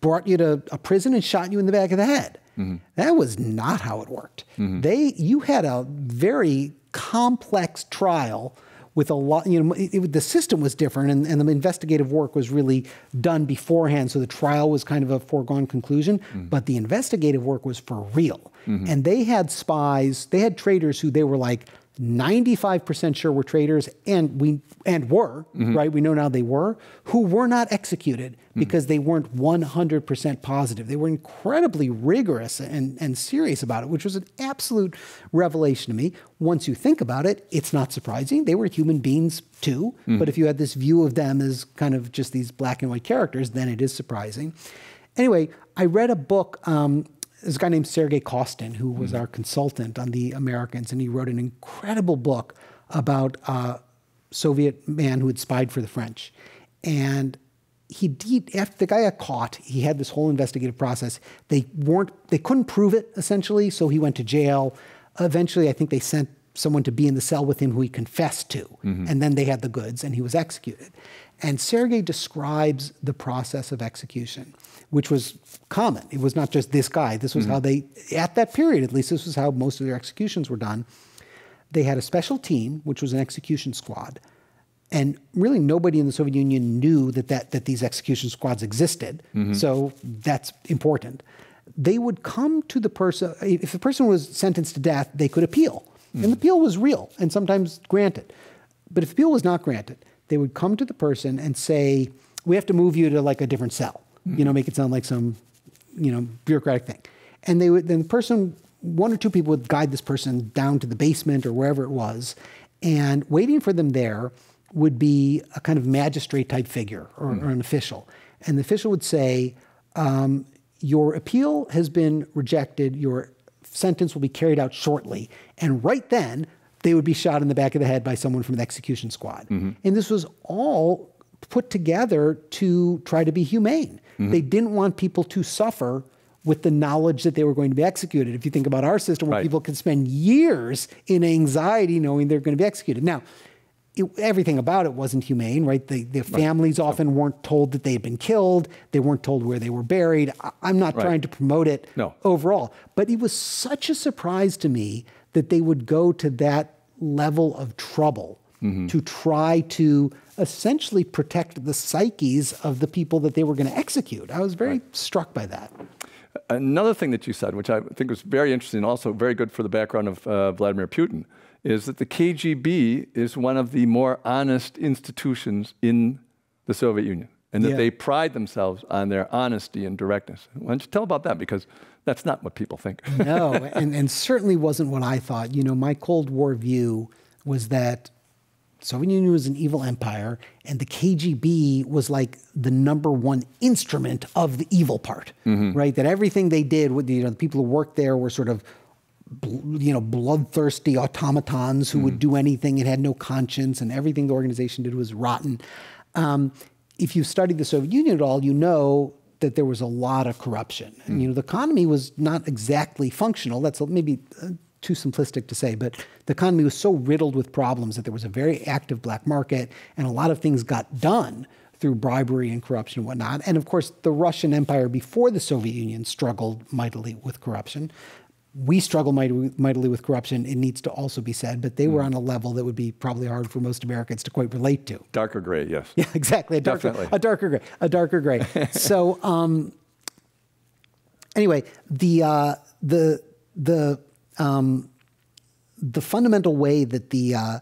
Speaker 3: brought you to a prison and shot you in the back of the head. Mm-hmm. That was not how it worked. Mm-hmm. They, you had a very complex trial with a lot, you know, it, it, the system was different and, and, the investigative work was really done beforehand. So the trial was kind of a foregone conclusion, mm. but the investigative work was for real. Mm-hmm. And they had spies, they had traitors who they were like, 95% sure were traitors and we and were mm-hmm. right we know now they were who were not executed mm-hmm. because they weren't 100% positive they were incredibly rigorous and, and serious about it which was an absolute revelation to me once you think about it it's not surprising they were human beings too mm-hmm. but if you had this view of them as kind of just these black and white characters then it is surprising anyway i read a book um, there's a guy named Sergei Kostin who was mm. our consultant on the Americans, and he wrote an incredible book about a Soviet man who had spied for the French. And he did, after the guy got caught, he had this whole investigative process. They weren't, they couldn't prove it essentially, so he went to jail. Eventually, I think they sent someone to be in the cell with him who he confessed to, mm-hmm. and then they had the goods, and he was executed. And Sergei describes the process of execution which was common. It was not just this guy. This was mm-hmm. how they, at that period at least, this was how most of their executions were done. They had a special team, which was an execution squad. And really, nobody in the Soviet Union knew that, that, that these execution squads existed. Mm-hmm. So that's important. They would come to the person, if the person was sentenced to death, they could appeal. Mm-hmm. And the appeal was real and sometimes granted. But if the appeal was not granted, they would come to the person and say, We have to move you to like a different cell you know, make it sound like some, you know, bureaucratic thing. And they would, then the person, one or two people would guide this person down to the basement or wherever it was. And waiting for them there would be a kind of magistrate type figure or, mm. or an official. And the official would say, um, Your appeal has been rejected. Your sentence will be carried out shortly. And right then, they would be shot in the back of the head by someone from the execution squad. Mm-hmm. And this was all put together to try to be humane. Mm-hmm. They didn't want people to suffer with the knowledge that they were going to be executed. If you think about our system where right. people can spend years in anxiety knowing they're going to be executed. Now, it, everything about it wasn't humane, right? The, the families right. often weren't told that they had been killed. They weren't told where they were buried. I, am not right. trying to promote it no. overall, but it was such a surprise to me that they would go to that level of trouble mm-hmm. to try to essentially protect the psyches of the people that they were going to execute. I was very right. struck by that.
Speaker 2: Another thing that you said, which I think was very interesting, also very good for the background of uh, Vladimir Putin, is that the KGB is one of the more honest institutions in the Soviet Union, and that yeah. they pride themselves on their honesty and directness. Why don't you tell about that? Because that's not what people think.
Speaker 3: no, and, and certainly wasn't what I thought. You know, my Cold War view was that Soviet Union was an evil empire, and the KGB was like the number one instrument of the evil part, mm-hmm. right? That everything they did, with you know, the people who worked there were sort of, you know, bloodthirsty automatons who mm-hmm. would do anything and had no conscience, and everything the organization did was rotten. Um, if you studied the Soviet Union at all, you know that there was a lot of corruption, and mm. you know the economy was not exactly functional. That's maybe uh, too simplistic to say, but the economy was so riddled with problems that there was a very active black market and a lot of things got done through bribery and corruption and whatnot. And of course, the Russian Empire before the Soviet Union struggled mightily with corruption. We struggle mightily with corruption, it needs to also be said, but they were on a level that would be probably hard for most Americans to quite relate to.
Speaker 2: Darker gray, yes.
Speaker 3: Yeah, exactly. A darker, Definitely. a darker gray. A darker gray. so, um, anyway, the, uh, the, the, um, the fundamental way that the uh,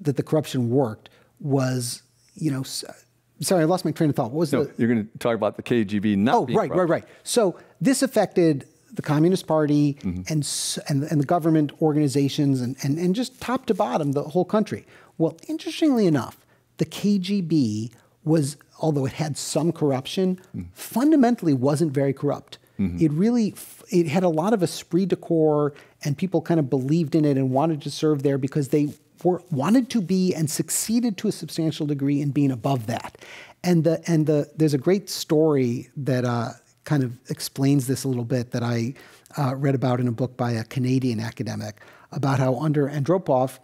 Speaker 3: that the corruption worked was, you know, sorry, I lost my train of thought. What was
Speaker 2: no,
Speaker 3: the?
Speaker 2: You're going to talk about the KGB not.
Speaker 3: Oh, right,
Speaker 2: corrupt.
Speaker 3: right, right. So this affected the Communist Party mm-hmm. and, and and the government organizations and, and and just top to bottom the whole country. Well, interestingly enough, the KGB was, although it had some corruption, mm. fundamentally wasn't very corrupt. Mm-hmm. It really it had a lot of esprit de corps, and people kind of believed in it and wanted to serve there because they were wanted to be and succeeded to a substantial degree in being above that. And the and the there's a great story that uh, kind of explains this a little bit that I uh, read about in a book by a Canadian academic about how under Andropov,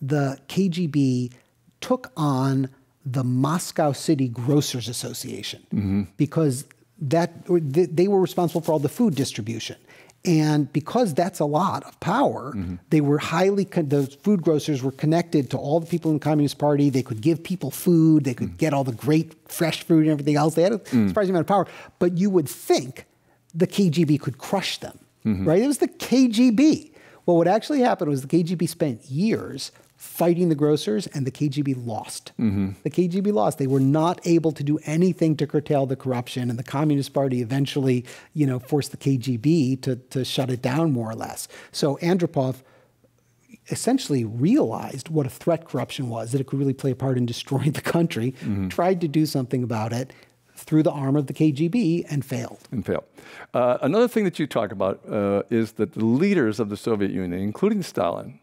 Speaker 3: the KGB took on the Moscow City Grocers Association mm-hmm. because that they were responsible for all the food distribution. And because that's a lot of power, mm-hmm. they were highly, the food grocers were connected to all the people in the Communist Party. They could give people food, they could mm. get all the great fresh food and everything else. They had a mm. surprising amount of power. But you would think the KGB could crush them, mm-hmm. right? It was the KGB. Well, what actually happened was the KGB spent years fighting the grocers, and the KGB lost. Mm-hmm. The KGB lost. They were not able to do anything to curtail the corruption, and the Communist Party eventually, you know, forced the KGB to, to shut it down more or less. So Andropov essentially realized what a threat corruption was, that it could really play a part in destroying the country, mm-hmm. tried to do something about it through the arm of the KGB and failed.
Speaker 2: And failed. Uh, another thing that you talk about uh, is that the leaders of the Soviet Union, including Stalin,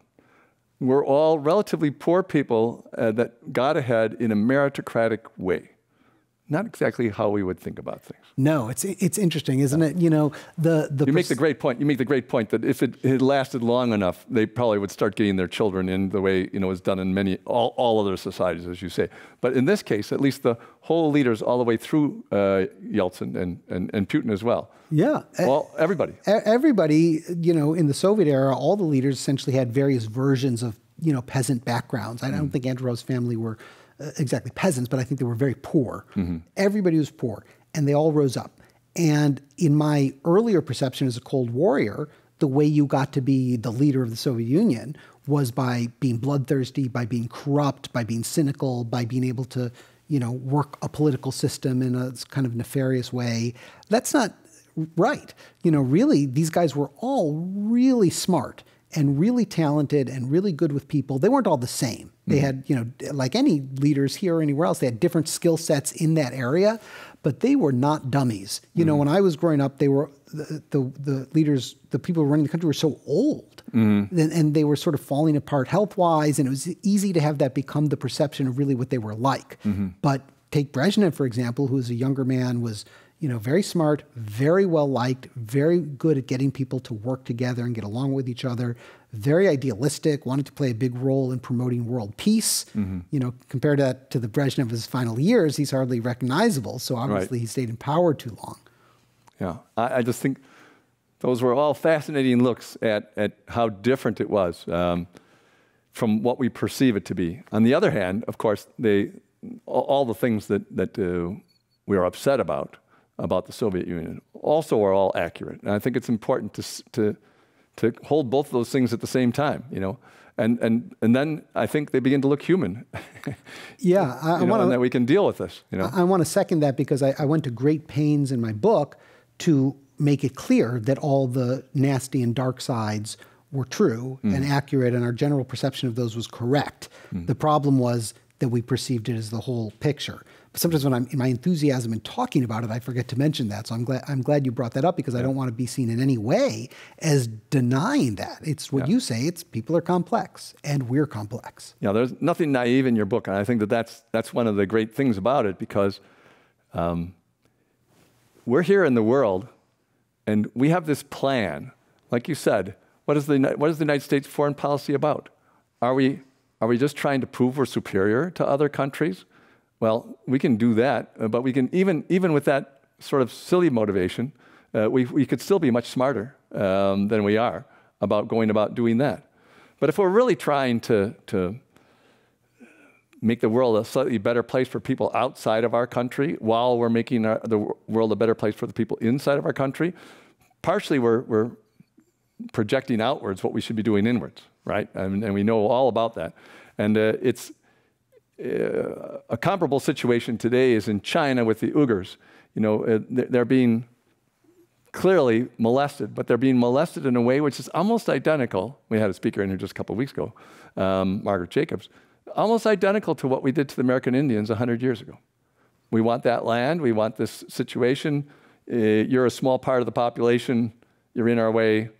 Speaker 2: were all relatively poor people uh, that got ahead in a meritocratic way. Not exactly how we would think about things.
Speaker 3: No, it's it's interesting, isn't it? You know, the the
Speaker 2: you make the great point. You make the great point that if it had lasted long enough, they probably would start getting their children in the way you know is done in many all, all other societies, as you say. But in this case, at least the whole leaders all the way through uh, Yeltsin and, and and Putin as well.
Speaker 3: Yeah,
Speaker 2: well, everybody.
Speaker 3: Everybody, you know, in the Soviet era, all the leaders essentially had various versions of you know peasant backgrounds. I don't mm. think Andropov's family were exactly peasants, but I think they were very poor. Mm-hmm. Everybody was poor, and they all rose up. And in my earlier perception as a Cold Warrior, the way you got to be the leader of the Soviet Union was by being bloodthirsty, by being corrupt, by being cynical, by being able to, you know, work a political system in a kind of nefarious way. That's not right. You know, really, these guys were all really smart and really talented and really good with people. They weren't all the same. They mm-hmm. had, you know, like any leaders here or anywhere else, they had different skill sets in that area, but they were not dummies. You mm-hmm. know, when I was growing up, they were the, the, the leaders, the people running the country were so old, mm-hmm. and, and, they were sort of falling apart health wise, and it was easy to have that become the perception of really what they were like. Mm-hmm. But take Brezhnev for example, who was a younger man, was you know, very smart, very well liked, very good at getting people to work together and get along with each other, very idealistic, wanted to play a big role in promoting world peace. Mm-hmm. You know, compared that to the Brezhnev of his final years, he's hardly recognizable. So obviously right. he stayed in power too long.
Speaker 2: Yeah, I, I, just think those were all fascinating looks at, at how different it was um, from what we perceive it to be. On the other hand, of course, they, all, all the things that, that uh, we are upset about about the Soviet Union also are all accurate. And I think it's important to, to, to hold both of those things at the same time, you know. And, and, and then I think they begin to look human.
Speaker 3: yeah, I,
Speaker 2: I want that we can deal with this. You know?
Speaker 3: I, I want to second that because I, I went to great pains in my book to make it clear that all the nasty and dark sides were true mm. and accurate, and our general perception of those was correct. Mm. The problem was that we perceived it as the whole picture. But sometimes when I'm in my enthusiasm in talking about it, I forget to mention that. So I'm glad I'm glad you brought that up because yeah. I don't want to be seen in any way as denying that. It's what yeah. you say. It's people are complex and we're complex.
Speaker 2: Yeah, there's nothing naive in your book, and I think that that's that's one of the great things about it because um, we're here in the world, and we have this plan. Like you said, what is the what is the United States foreign policy about? Are we are we just trying to prove we're superior to other countries? Well, we can do that, uh, but we can even even with that sort of silly motivation, uh, we we could still be much smarter um, than we are about going about doing that. But if we're really trying to to make the world a slightly better place for people outside of our country, while we're making our, the world a better place for the people inside of our country, partially we're we're projecting outwards what we should be doing inwards, right? And, and we know all about that. And uh, it's uh, a comparable situation today is in China with the Uyghurs. You know, uh, they're being clearly molested, but they're being molested in a way which is almost identical. We had a speaker in here just a couple of weeks ago, um, Margaret Jacobs, almost identical to what we did to the American Indians 100 years ago. We want that land, we want this situation. Uh, you're a small part of the population, you're in our way.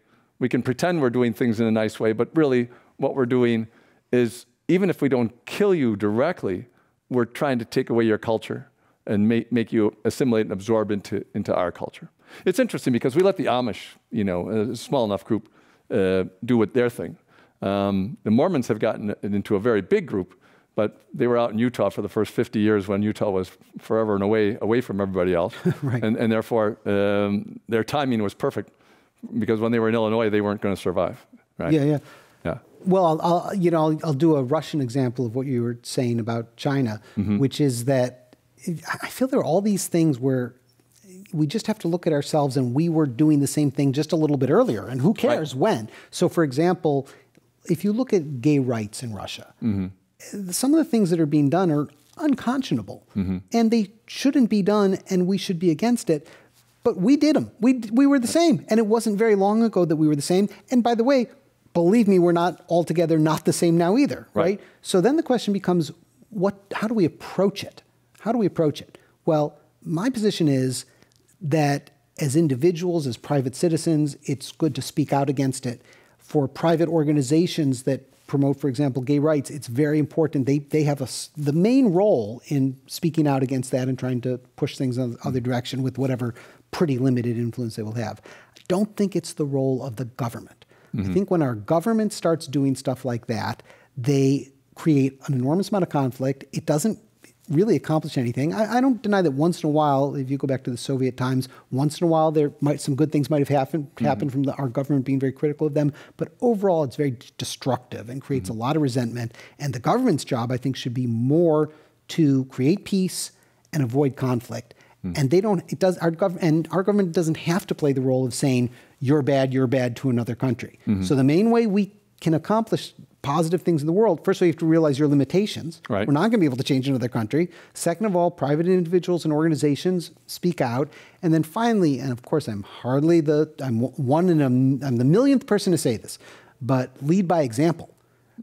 Speaker 2: We can pretend we're doing things in a nice way, but really what we're doing is even if we don't kill you directly, we're trying to take away your culture and make, make you assimilate and absorb into, into our culture. It's interesting because we let the Amish, you know, a small enough group, uh, do what their thing. Um, the Mormons have gotten into a very big group, but they were out in Utah for the first 50 years when Utah was forever and away away from everybody else,
Speaker 3: right.
Speaker 2: and, and therefore um, their timing was perfect because when they were in Illinois, they weren't going to survive. Right?
Speaker 3: Yeah, yeah.
Speaker 2: Yeah.
Speaker 3: Well, I'll, I'll you know I'll, I'll, do a Russian example of what you were saying about China, mm-hmm. which is that I feel there are all these things where we just have to look at ourselves and we were doing the same thing just a little bit earlier, and who cares right. when? So, for example, if you look at gay rights in Russia, mm-hmm. some of the things that are being done are unconscionable, mm-hmm. and they shouldn't be done, and we should be against it. But we did them. We we were the same, and it wasn't very long ago that we were the same. And by the way, believe me, we're not altogether not the same now either, right? right? So then the question becomes, what? How do we approach it? How do we approach it? Well, my position is that as individuals, as private citizens, it's good to speak out against it. For private organizations that promote, for example, gay rights, it's very important. They, they have a, the main role in speaking out against that and trying to push things in the other direction with whatever pretty limited influence they will have. I don't think it's the role of the government. Mm-hmm. I think when our government starts doing stuff like that, they create an enormous amount of conflict. It doesn't really accomplish anything. I, I, don't deny that once in a while, if you go back to the Soviet times, once in a while there might some good things might have happened mm-hmm. happened from the, our government being very critical of them. But overall, it's very destructive and creates mm-hmm. a lot of resentment. And the government's job, I think, should be more to create peace and avoid conflict. Mm-hmm. And they don't. It does. Our government and our government doesn't have to play the role of saying you're bad, you're bad to another country. Mm-hmm. So the main way we can accomplish positive things in the world, first of all, you have to realize your limitations.
Speaker 2: Right.
Speaker 3: We're not going to be able to change another country. Second of all, private individuals and organizations speak out. And then finally, and of course, I'm hardly the, I'm one in a, I'm the millionth person to say this, but lead by example.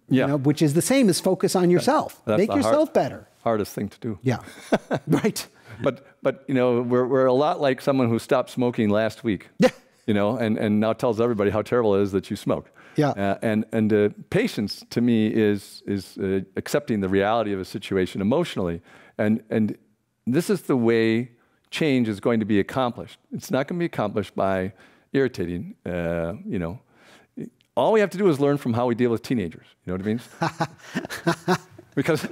Speaker 2: Yeah.
Speaker 3: You know, which is the same as focus on yourself.
Speaker 2: That's
Speaker 3: Make yourself
Speaker 2: hard,
Speaker 3: better.
Speaker 2: Hardest thing to do.
Speaker 3: Yeah. right.
Speaker 2: But, but, you know, we're, we're a lot like someone who stopped smoking last week.
Speaker 3: Yeah.
Speaker 2: You know, and, and now tells everybody how terrible it is that you smoke.
Speaker 3: Yeah.
Speaker 2: Uh, and and uh, patience to me is is uh, accepting the reality of a situation emotionally, and and this is the way change is going to be accomplished. It's not going to be accomplished by irritating. Uh, you know, all we have to do is learn from how we deal with teenagers. You know what I mean? because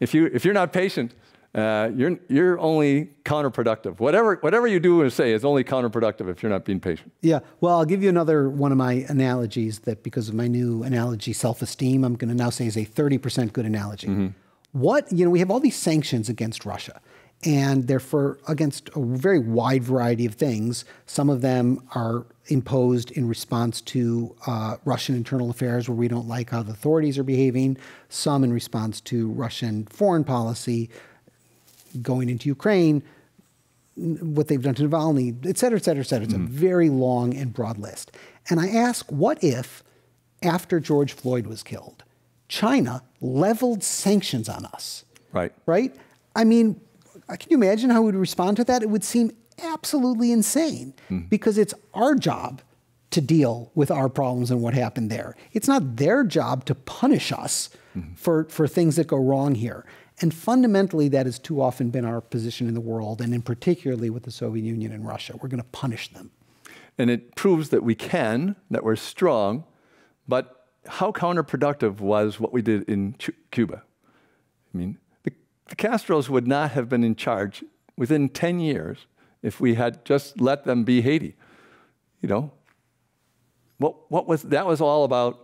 Speaker 2: if you if you're not patient, uh, you're, you're only counterproductive. Whatever, whatever you do and say is only counterproductive if you're not being patient.
Speaker 3: Yeah. Well, I'll give you another one of my analogies that because of my new analogy, self esteem, I'm going to now say is a 30% good analogy. Mm-hmm. What, you know, we have all these sanctions against Russia and they're for against a very wide variety of things. Some of them are imposed in response to uh, Russian internal affairs, where we don't like how the authorities are behaving. Some in response to Russian foreign policy going into Ukraine, what they've done to Navalny, et cetera, et cetera, et cetera. It's mm. a very long and broad list. And I ask, what if, after George Floyd was killed, China leveled sanctions on us?
Speaker 2: Right.
Speaker 3: Right? I mean, can you imagine how we would respond to that? It would seem absolutely insane mm. because it's our job to deal with our problems and what happened there. It's not their job to punish us mm. for, for things that go wrong here. And fundamentally, that has too often been our position in the world, and in particularly with the Soviet Union and Russia. We're going to punish them.
Speaker 2: And it proves that we can, that we're strong, but how counterproductive was what we did in Cuba? I mean, the, the Castros would not have been in charge within 10 years if we had just let them be Haiti. You know, what, what was that was all about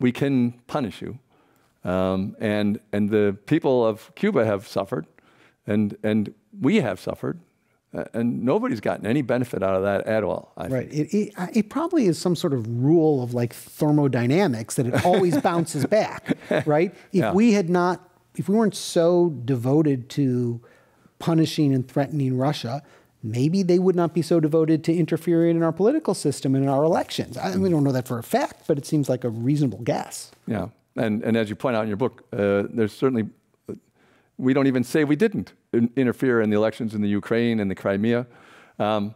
Speaker 2: we can punish you um, and, and the people of Cuba have suffered, and, and we have suffered, and nobody's gotten any benefit out of that at all. I
Speaker 3: right. It, it, it, probably is some sort of rule of like thermodynamics that it always bounces back, right? If
Speaker 2: yeah.
Speaker 3: we had not, if we weren't so devoted to punishing and threatening Russia, maybe they would not be so devoted to interfering in our political system and in our elections. I, we don't know that for a fact, but it seems like a reasonable guess.
Speaker 2: Yeah. And, and as you point out in your book, uh, there's certainly, we don't even say we didn't in, interfere in the elections in the Ukraine and the Crimea. Um,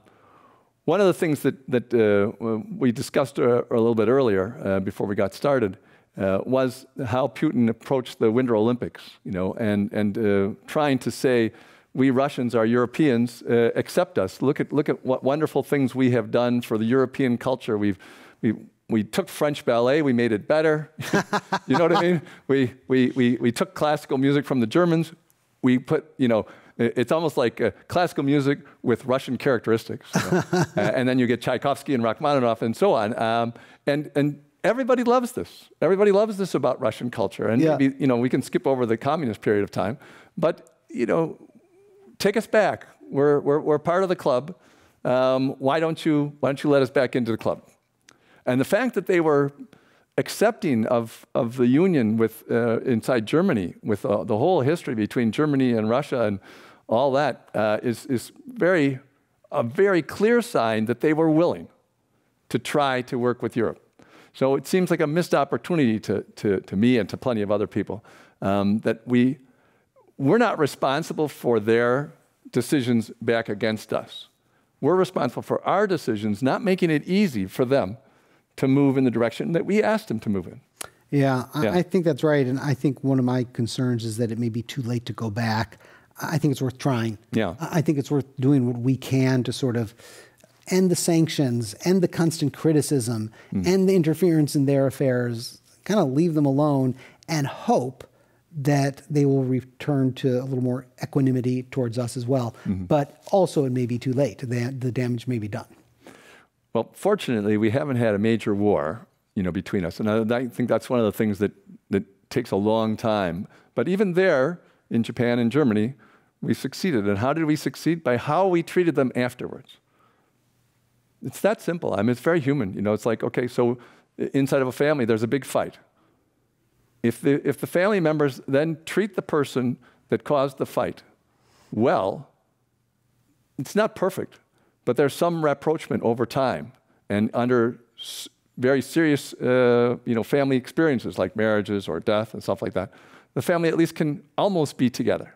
Speaker 2: one of the things that, that uh, we discussed uh, a little bit earlier uh, before we got started uh, was how Putin approached the Winter Olympics, you know, and, and uh, trying to say, we Russians are Europeans, accept us. Look at, look at what wonderful things we have done for the European culture. We've, we we took French ballet, we made it better. you know what I mean? We, we, we, we took classical music from the Germans. We put, you know, it's almost like uh, classical music with Russian characteristics. Uh, and then you get Tchaikovsky and Rachmaninoff and so on. Um, and, and everybody loves this. Everybody loves this about Russian culture. And
Speaker 3: Yeah.
Speaker 2: maybe, you know, we can skip over the communist period of time. But, you know, take us back. We're, we're, we're part of the club. Um, why, don't you, why don't you let us back into the club? And the fact that they were accepting of, of the union with, uh, inside Germany, with uh, the whole history between Germany and Russia and all that, uh, is is very, a very clear sign that they were willing to try to work with Europe. So it seems like a missed opportunity to, to, to me and to plenty of other people um, that we, we're not responsible for their decisions back against us. We're responsible for our decisions, not making it easy for them to move in the direction that we asked them to move in.
Speaker 3: Yeah, I,
Speaker 2: Yeah.
Speaker 3: I think that's right. And I think one of my concerns is that it may be too late to go back. I think it's worth trying.
Speaker 2: Yeah.
Speaker 3: I I think it's worth doing what we can to sort of end the sanctions, end the constant criticism,
Speaker 2: Mm.
Speaker 3: end the interference in their affairs, kind of leave them alone and hope that they will return to a little more equanimity towards us as well.
Speaker 2: Mm-hmm.
Speaker 3: But also, it may be too late. The, the damage may be done.
Speaker 2: Well, fortunately, we haven't had a major war, you know, between us, and I, I think that's one of the things that that takes a long time. But even there, in Japan and Germany, we succeeded. And how did we succeed? By how we treated them afterwards. It's that simple. I mean, it's very human. You know, it's like okay, so inside of a family, there's a big fight. If the if the family members then treat the person that caused the fight well, it's not perfect, but there's some rapprochement over time and under s- very serious, uh, you know, family experiences like marriages or death and stuff like that. The family at least can almost be together.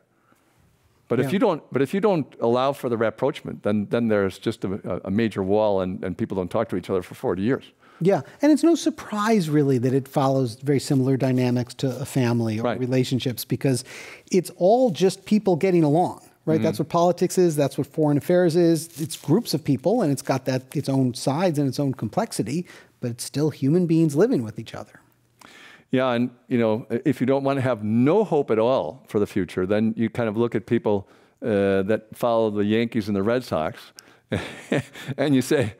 Speaker 2: But
Speaker 3: Yeah.
Speaker 2: if you don't, but if you don't allow for the rapprochement, then then there's just a, a major wall, and, and people don't talk to each other for 40 years.
Speaker 3: Yeah, and it's no surprise really that it follows very similar dynamics to a family or
Speaker 2: Right.
Speaker 3: relationships because it's all just people getting along, right? That's what politics is, that's what foreign affairs is. It's groups of people and it's got that its own sides and its own complexity, but it's still human beings living with each other.
Speaker 2: Yeah, and you know, if you don't want to have no hope at all for the future, then you kind of look at people uh, that follow the Yankees and the Red Sox, and you say,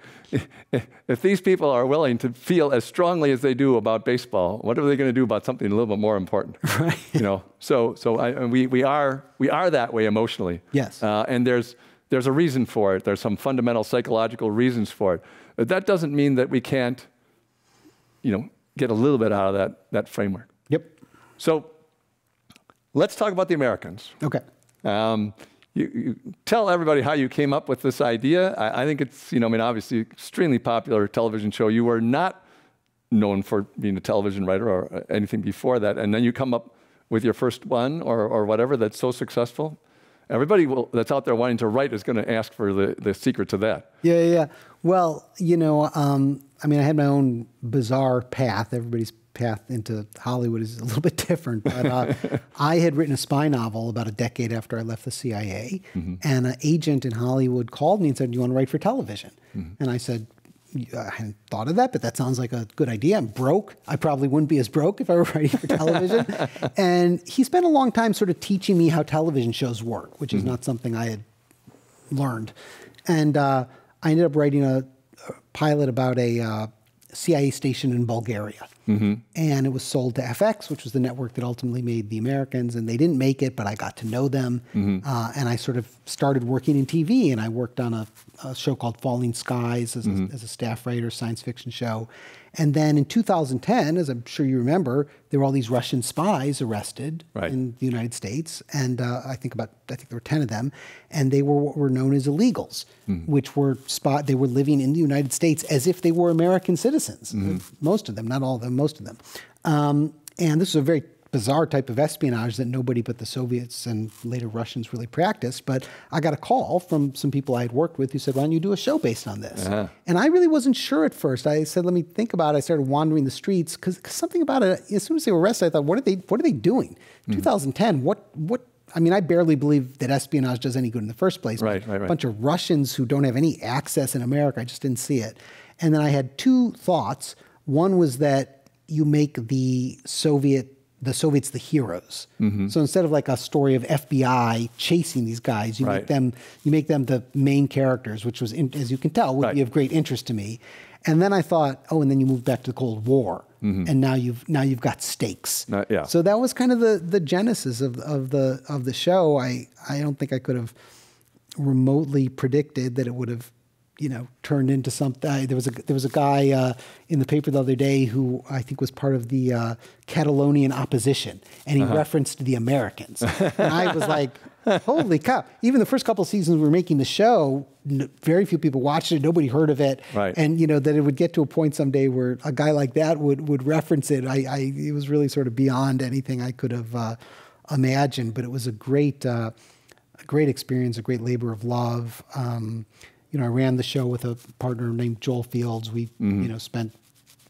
Speaker 2: if these people are willing to feel as strongly as they do about baseball, what are they going to do about something a little bit more important?
Speaker 3: Right.
Speaker 2: You know, so so I, we we are we are that way emotionally.
Speaker 3: Yes.
Speaker 2: Uh, and there's there's a reason for it. There's some fundamental psychological reasons for it. But that doesn't mean that we can't, you know, get a little bit out of that that framework.
Speaker 3: Yep.
Speaker 2: So let's talk about the Americans.
Speaker 3: Okay.
Speaker 2: Um, you, you tell everybody how you came up with this idea. I, I think it's, you know, I mean, obviously, extremely popular television show. You were not known for being a television writer or uh, anything before that, and then you come up with your first one or, or whatever that's so successful. Everybody will, that's out there wanting to write is going to ask for the, the secret to that.
Speaker 3: Yeah, yeah, yeah. Well, you know, um, I mean, I had my own bizarre path. Everybody's path into Hollywood is a little bit different. But uh, I had written a spy novel about a decade after I left the CIA, and an agent in Hollywood called me and said, "Do you want to write for television?" And I said. I hadn't thought of that, but that sounds like a good idea. I'm broke. I probably wouldn't be as broke if I were writing for television. and he spent a long time sort of teaching me how television shows work, which is not something I had learned. And uh, I ended up writing a, a pilot about a uh, CIA station in Bulgaria. Mm-hmm. And it was sold to FX, which was the network that ultimately made The Americans. And they didn't make it, but I got to know them. Mm-hmm. Uh, and I sort of started working in TV. And I worked on a, a show called Falling Skies as, a, mm-hmm. as a staff writer, science fiction show. And then in 2010, as I'm sure you remember, there were all these Russian spies arrested
Speaker 2: Right.
Speaker 3: in the United States, and uh, I think about I think there were ten of them, and they were what were known as illegals, which were spot they were living in the United States as if they were American citizens. Most of them, not all of them, most of them. Um, and this was a very bizarre type of espionage that nobody but the Soviets and later Russians really practiced. But I got a call from some people I had worked with who said, "Why don't you do a show based on this?" Uh-huh. And I really wasn't sure at first. I said, "Let me think about it." I started wandering the streets because something about it. As soon as they were arrested, I thought, "What are they? What are they doing?" Hmm. 2010. What? What? I mean, I barely believe that espionage does any good in the first place.
Speaker 2: Right, right, right.
Speaker 3: A bunch of Russians who don't have any access in America. I just didn't see it. And then I had two thoughts. One was that you make the Soviet the Soviets the heroes.
Speaker 2: Mm-hmm.
Speaker 3: So instead of like a story of FBI chasing these guys, you
Speaker 2: Right.
Speaker 3: make them you make them the main characters, which was, in, as you can tell, would
Speaker 2: Right.
Speaker 3: be of great interest to me. And then I thought, oh, and then you move back to the Cold War, and now you've now you've got stakes.
Speaker 2: Mm-hmm. Uh, yeah.
Speaker 3: So that was kind of the the genesis of of the of the show. I I don't think I could have remotely predicted that it would have you know turned into something there was a there was a guy uh, in the paper the other day who I think was part of the uh, Catalonian opposition and he
Speaker 2: Uh-huh.
Speaker 3: referenced the Americans and I was like holy cow even the first couple of seasons we were making the show n- very few people watched it nobody heard of it
Speaker 2: Right.
Speaker 3: and you know that it would get to a point someday where a guy like that would would reference it I, I it was really sort of beyond anything I could have uh, imagined but it was a great uh, a great experience, a great labor of love. Um, you know, I ran the show with a partner named Joel Fields. We, mm-hmm. you know, spent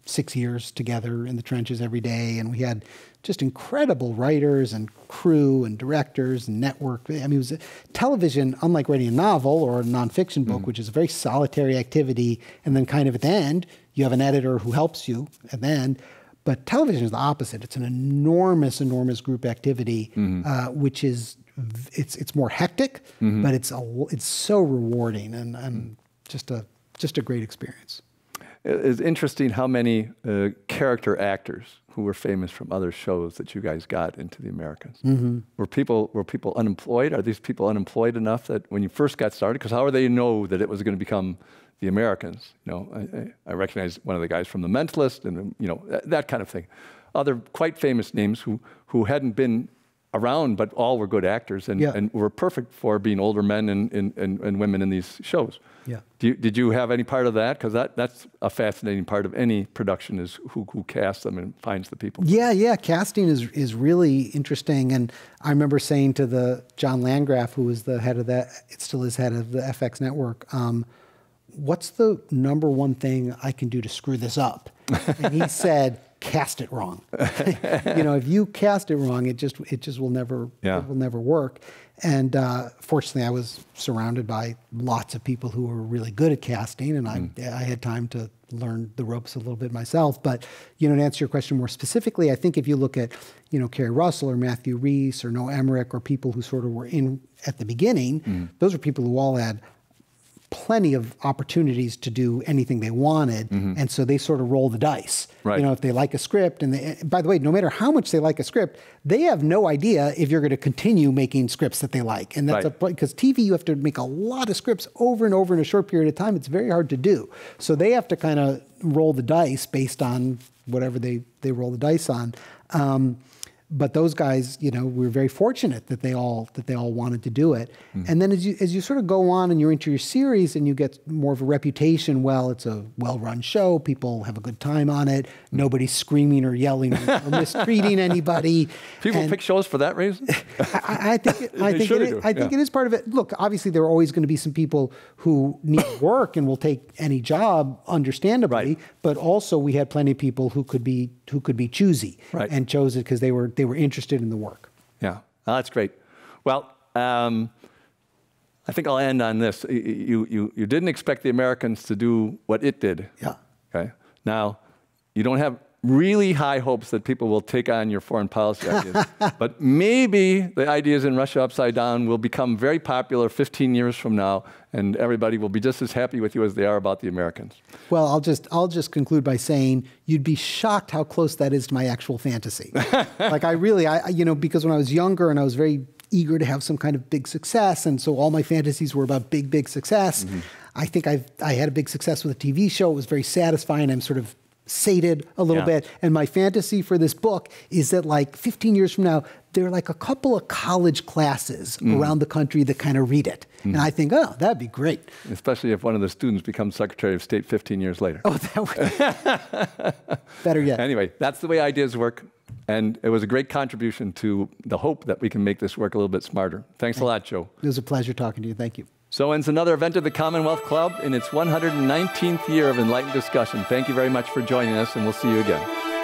Speaker 3: six years together in the trenches every day, and we had just incredible writers and crew and directors and network. I mean, it was television, unlike writing a novel or a nonfiction book, mm-hmm. which is a very solitary activity, and then kind of at the end, you have an editor who helps you at the end. But television is the opposite. It's an enormous, enormous group activity, mm-hmm. uh, which is it's it's more hectic, but it's a, it's so rewarding and, and just a just a great experience.
Speaker 2: It's interesting how many uh, character actors who were famous from other shows that you guys got into the Americans.
Speaker 3: Mm-hmm.
Speaker 2: Were people were people unemployed? Are these people unemployed enough that when you first got started? Because how are they know that it was going to become the Americans? You know, I, I, I recognize one of the guys from The Mentalist, and you know that, that kind of thing. Other quite famous names who who hadn't been around, but all were good actors and,
Speaker 3: Yeah.
Speaker 2: and were perfect for being older men and, and, and, and women in these shows.
Speaker 3: Yeah.
Speaker 2: Do you, did you have any part of that? Because that, that's a fascinating part of any production is who, who casts them and finds the people.
Speaker 3: Yeah, yeah, casting is is really interesting. And I remember saying to the John Landgraf, who was the head of that, it still is head of the FX network. Um, What's the number one thing I can do to screw this up? And he said, cast it wrong. you know, if you cast it wrong, it just it just will never
Speaker 2: Yeah.
Speaker 3: it will never work. And uh, fortunately, I was surrounded by lots of people who were really good at casting, and I I had time to learn the ropes a little bit myself. But you know, to answer your question more specifically, I think if you look at you know Keri Russell or Matthew Rhys or Noah Emmerich or people who sort of were in at the beginning, those are people who all had plenty of opportunities to do anything they wanted, and so they sort of roll the dice.
Speaker 2: Right.
Speaker 3: You know, if they like a script, and they, by the way, no matter how much they like a script, they have no idea if you're going to continue making scripts that they like, and that's
Speaker 2: Right.
Speaker 3: because TV you have to make a lot of scripts over and over in a short period of time. It's very hard to do. So they have to kind of roll the dice based on whatever they they roll the dice on. Um, but those guys, you know, we were very fortunate that they all that they all wanted to do it. Hmm. And then as you as you sort of go on and you're into your series and you get more of a reputation, well, it's a well-run show. People have a good time on it. Hmm. Nobody's screaming or yelling or, or mistreating anybody.
Speaker 2: People
Speaker 3: And-
Speaker 2: pick shows for that reason?
Speaker 3: I, I think it, I think it is, I think
Speaker 2: yeah.
Speaker 3: it is part of it. Look, obviously there are always going to be some people who need work and will take any job, understandably.
Speaker 2: Right.
Speaker 3: But also we had plenty of people who could be who could be choosy
Speaker 2: Right.
Speaker 3: and chose it because they were they were interested in the work.
Speaker 2: Yeah, Oh, that's great. Well, um, I think I'll end on this. You, you, you didn't expect the Americans to do what it did.
Speaker 3: Yeah.
Speaker 2: Okay. Now, you don't have really high hopes that people will take on your foreign policy ideas, but maybe the ideas in Russia Upside Down will become very popular 15 years from now, and everybody will be just as happy with you as they are about the Americans.
Speaker 3: Well, I'll just I'll just conclude by saying you'd be shocked how close that is to my actual fantasy. like I really I you know because when I was younger and I was very eager to have some kind of big success and so all my fantasies were about big big success. Mm-hmm. I think I've, I had a big success with a TV show. It was very satisfying. I'm sort of sated a little
Speaker 2: Yeah.
Speaker 3: bit and my fantasy for this book is that like 15 years from now there are like a couple of college classes mm-hmm. around the country that kind of read it mm-hmm. and i think oh that'd be great
Speaker 2: Especially if one of the students becomes Secretary of State 15 years later.
Speaker 3: oh that would be better yet
Speaker 2: Anyway, that's the way ideas work. And it was a great contribution to the hope that we can make this work a little bit smarter. Thanks a lot, Joe.
Speaker 3: It was a pleasure talking to you. Thank you.
Speaker 2: So ends another event of the Commonwealth Club in its 119th year of enlightened discussion. Thank you very much for joining us, and we'll see you again.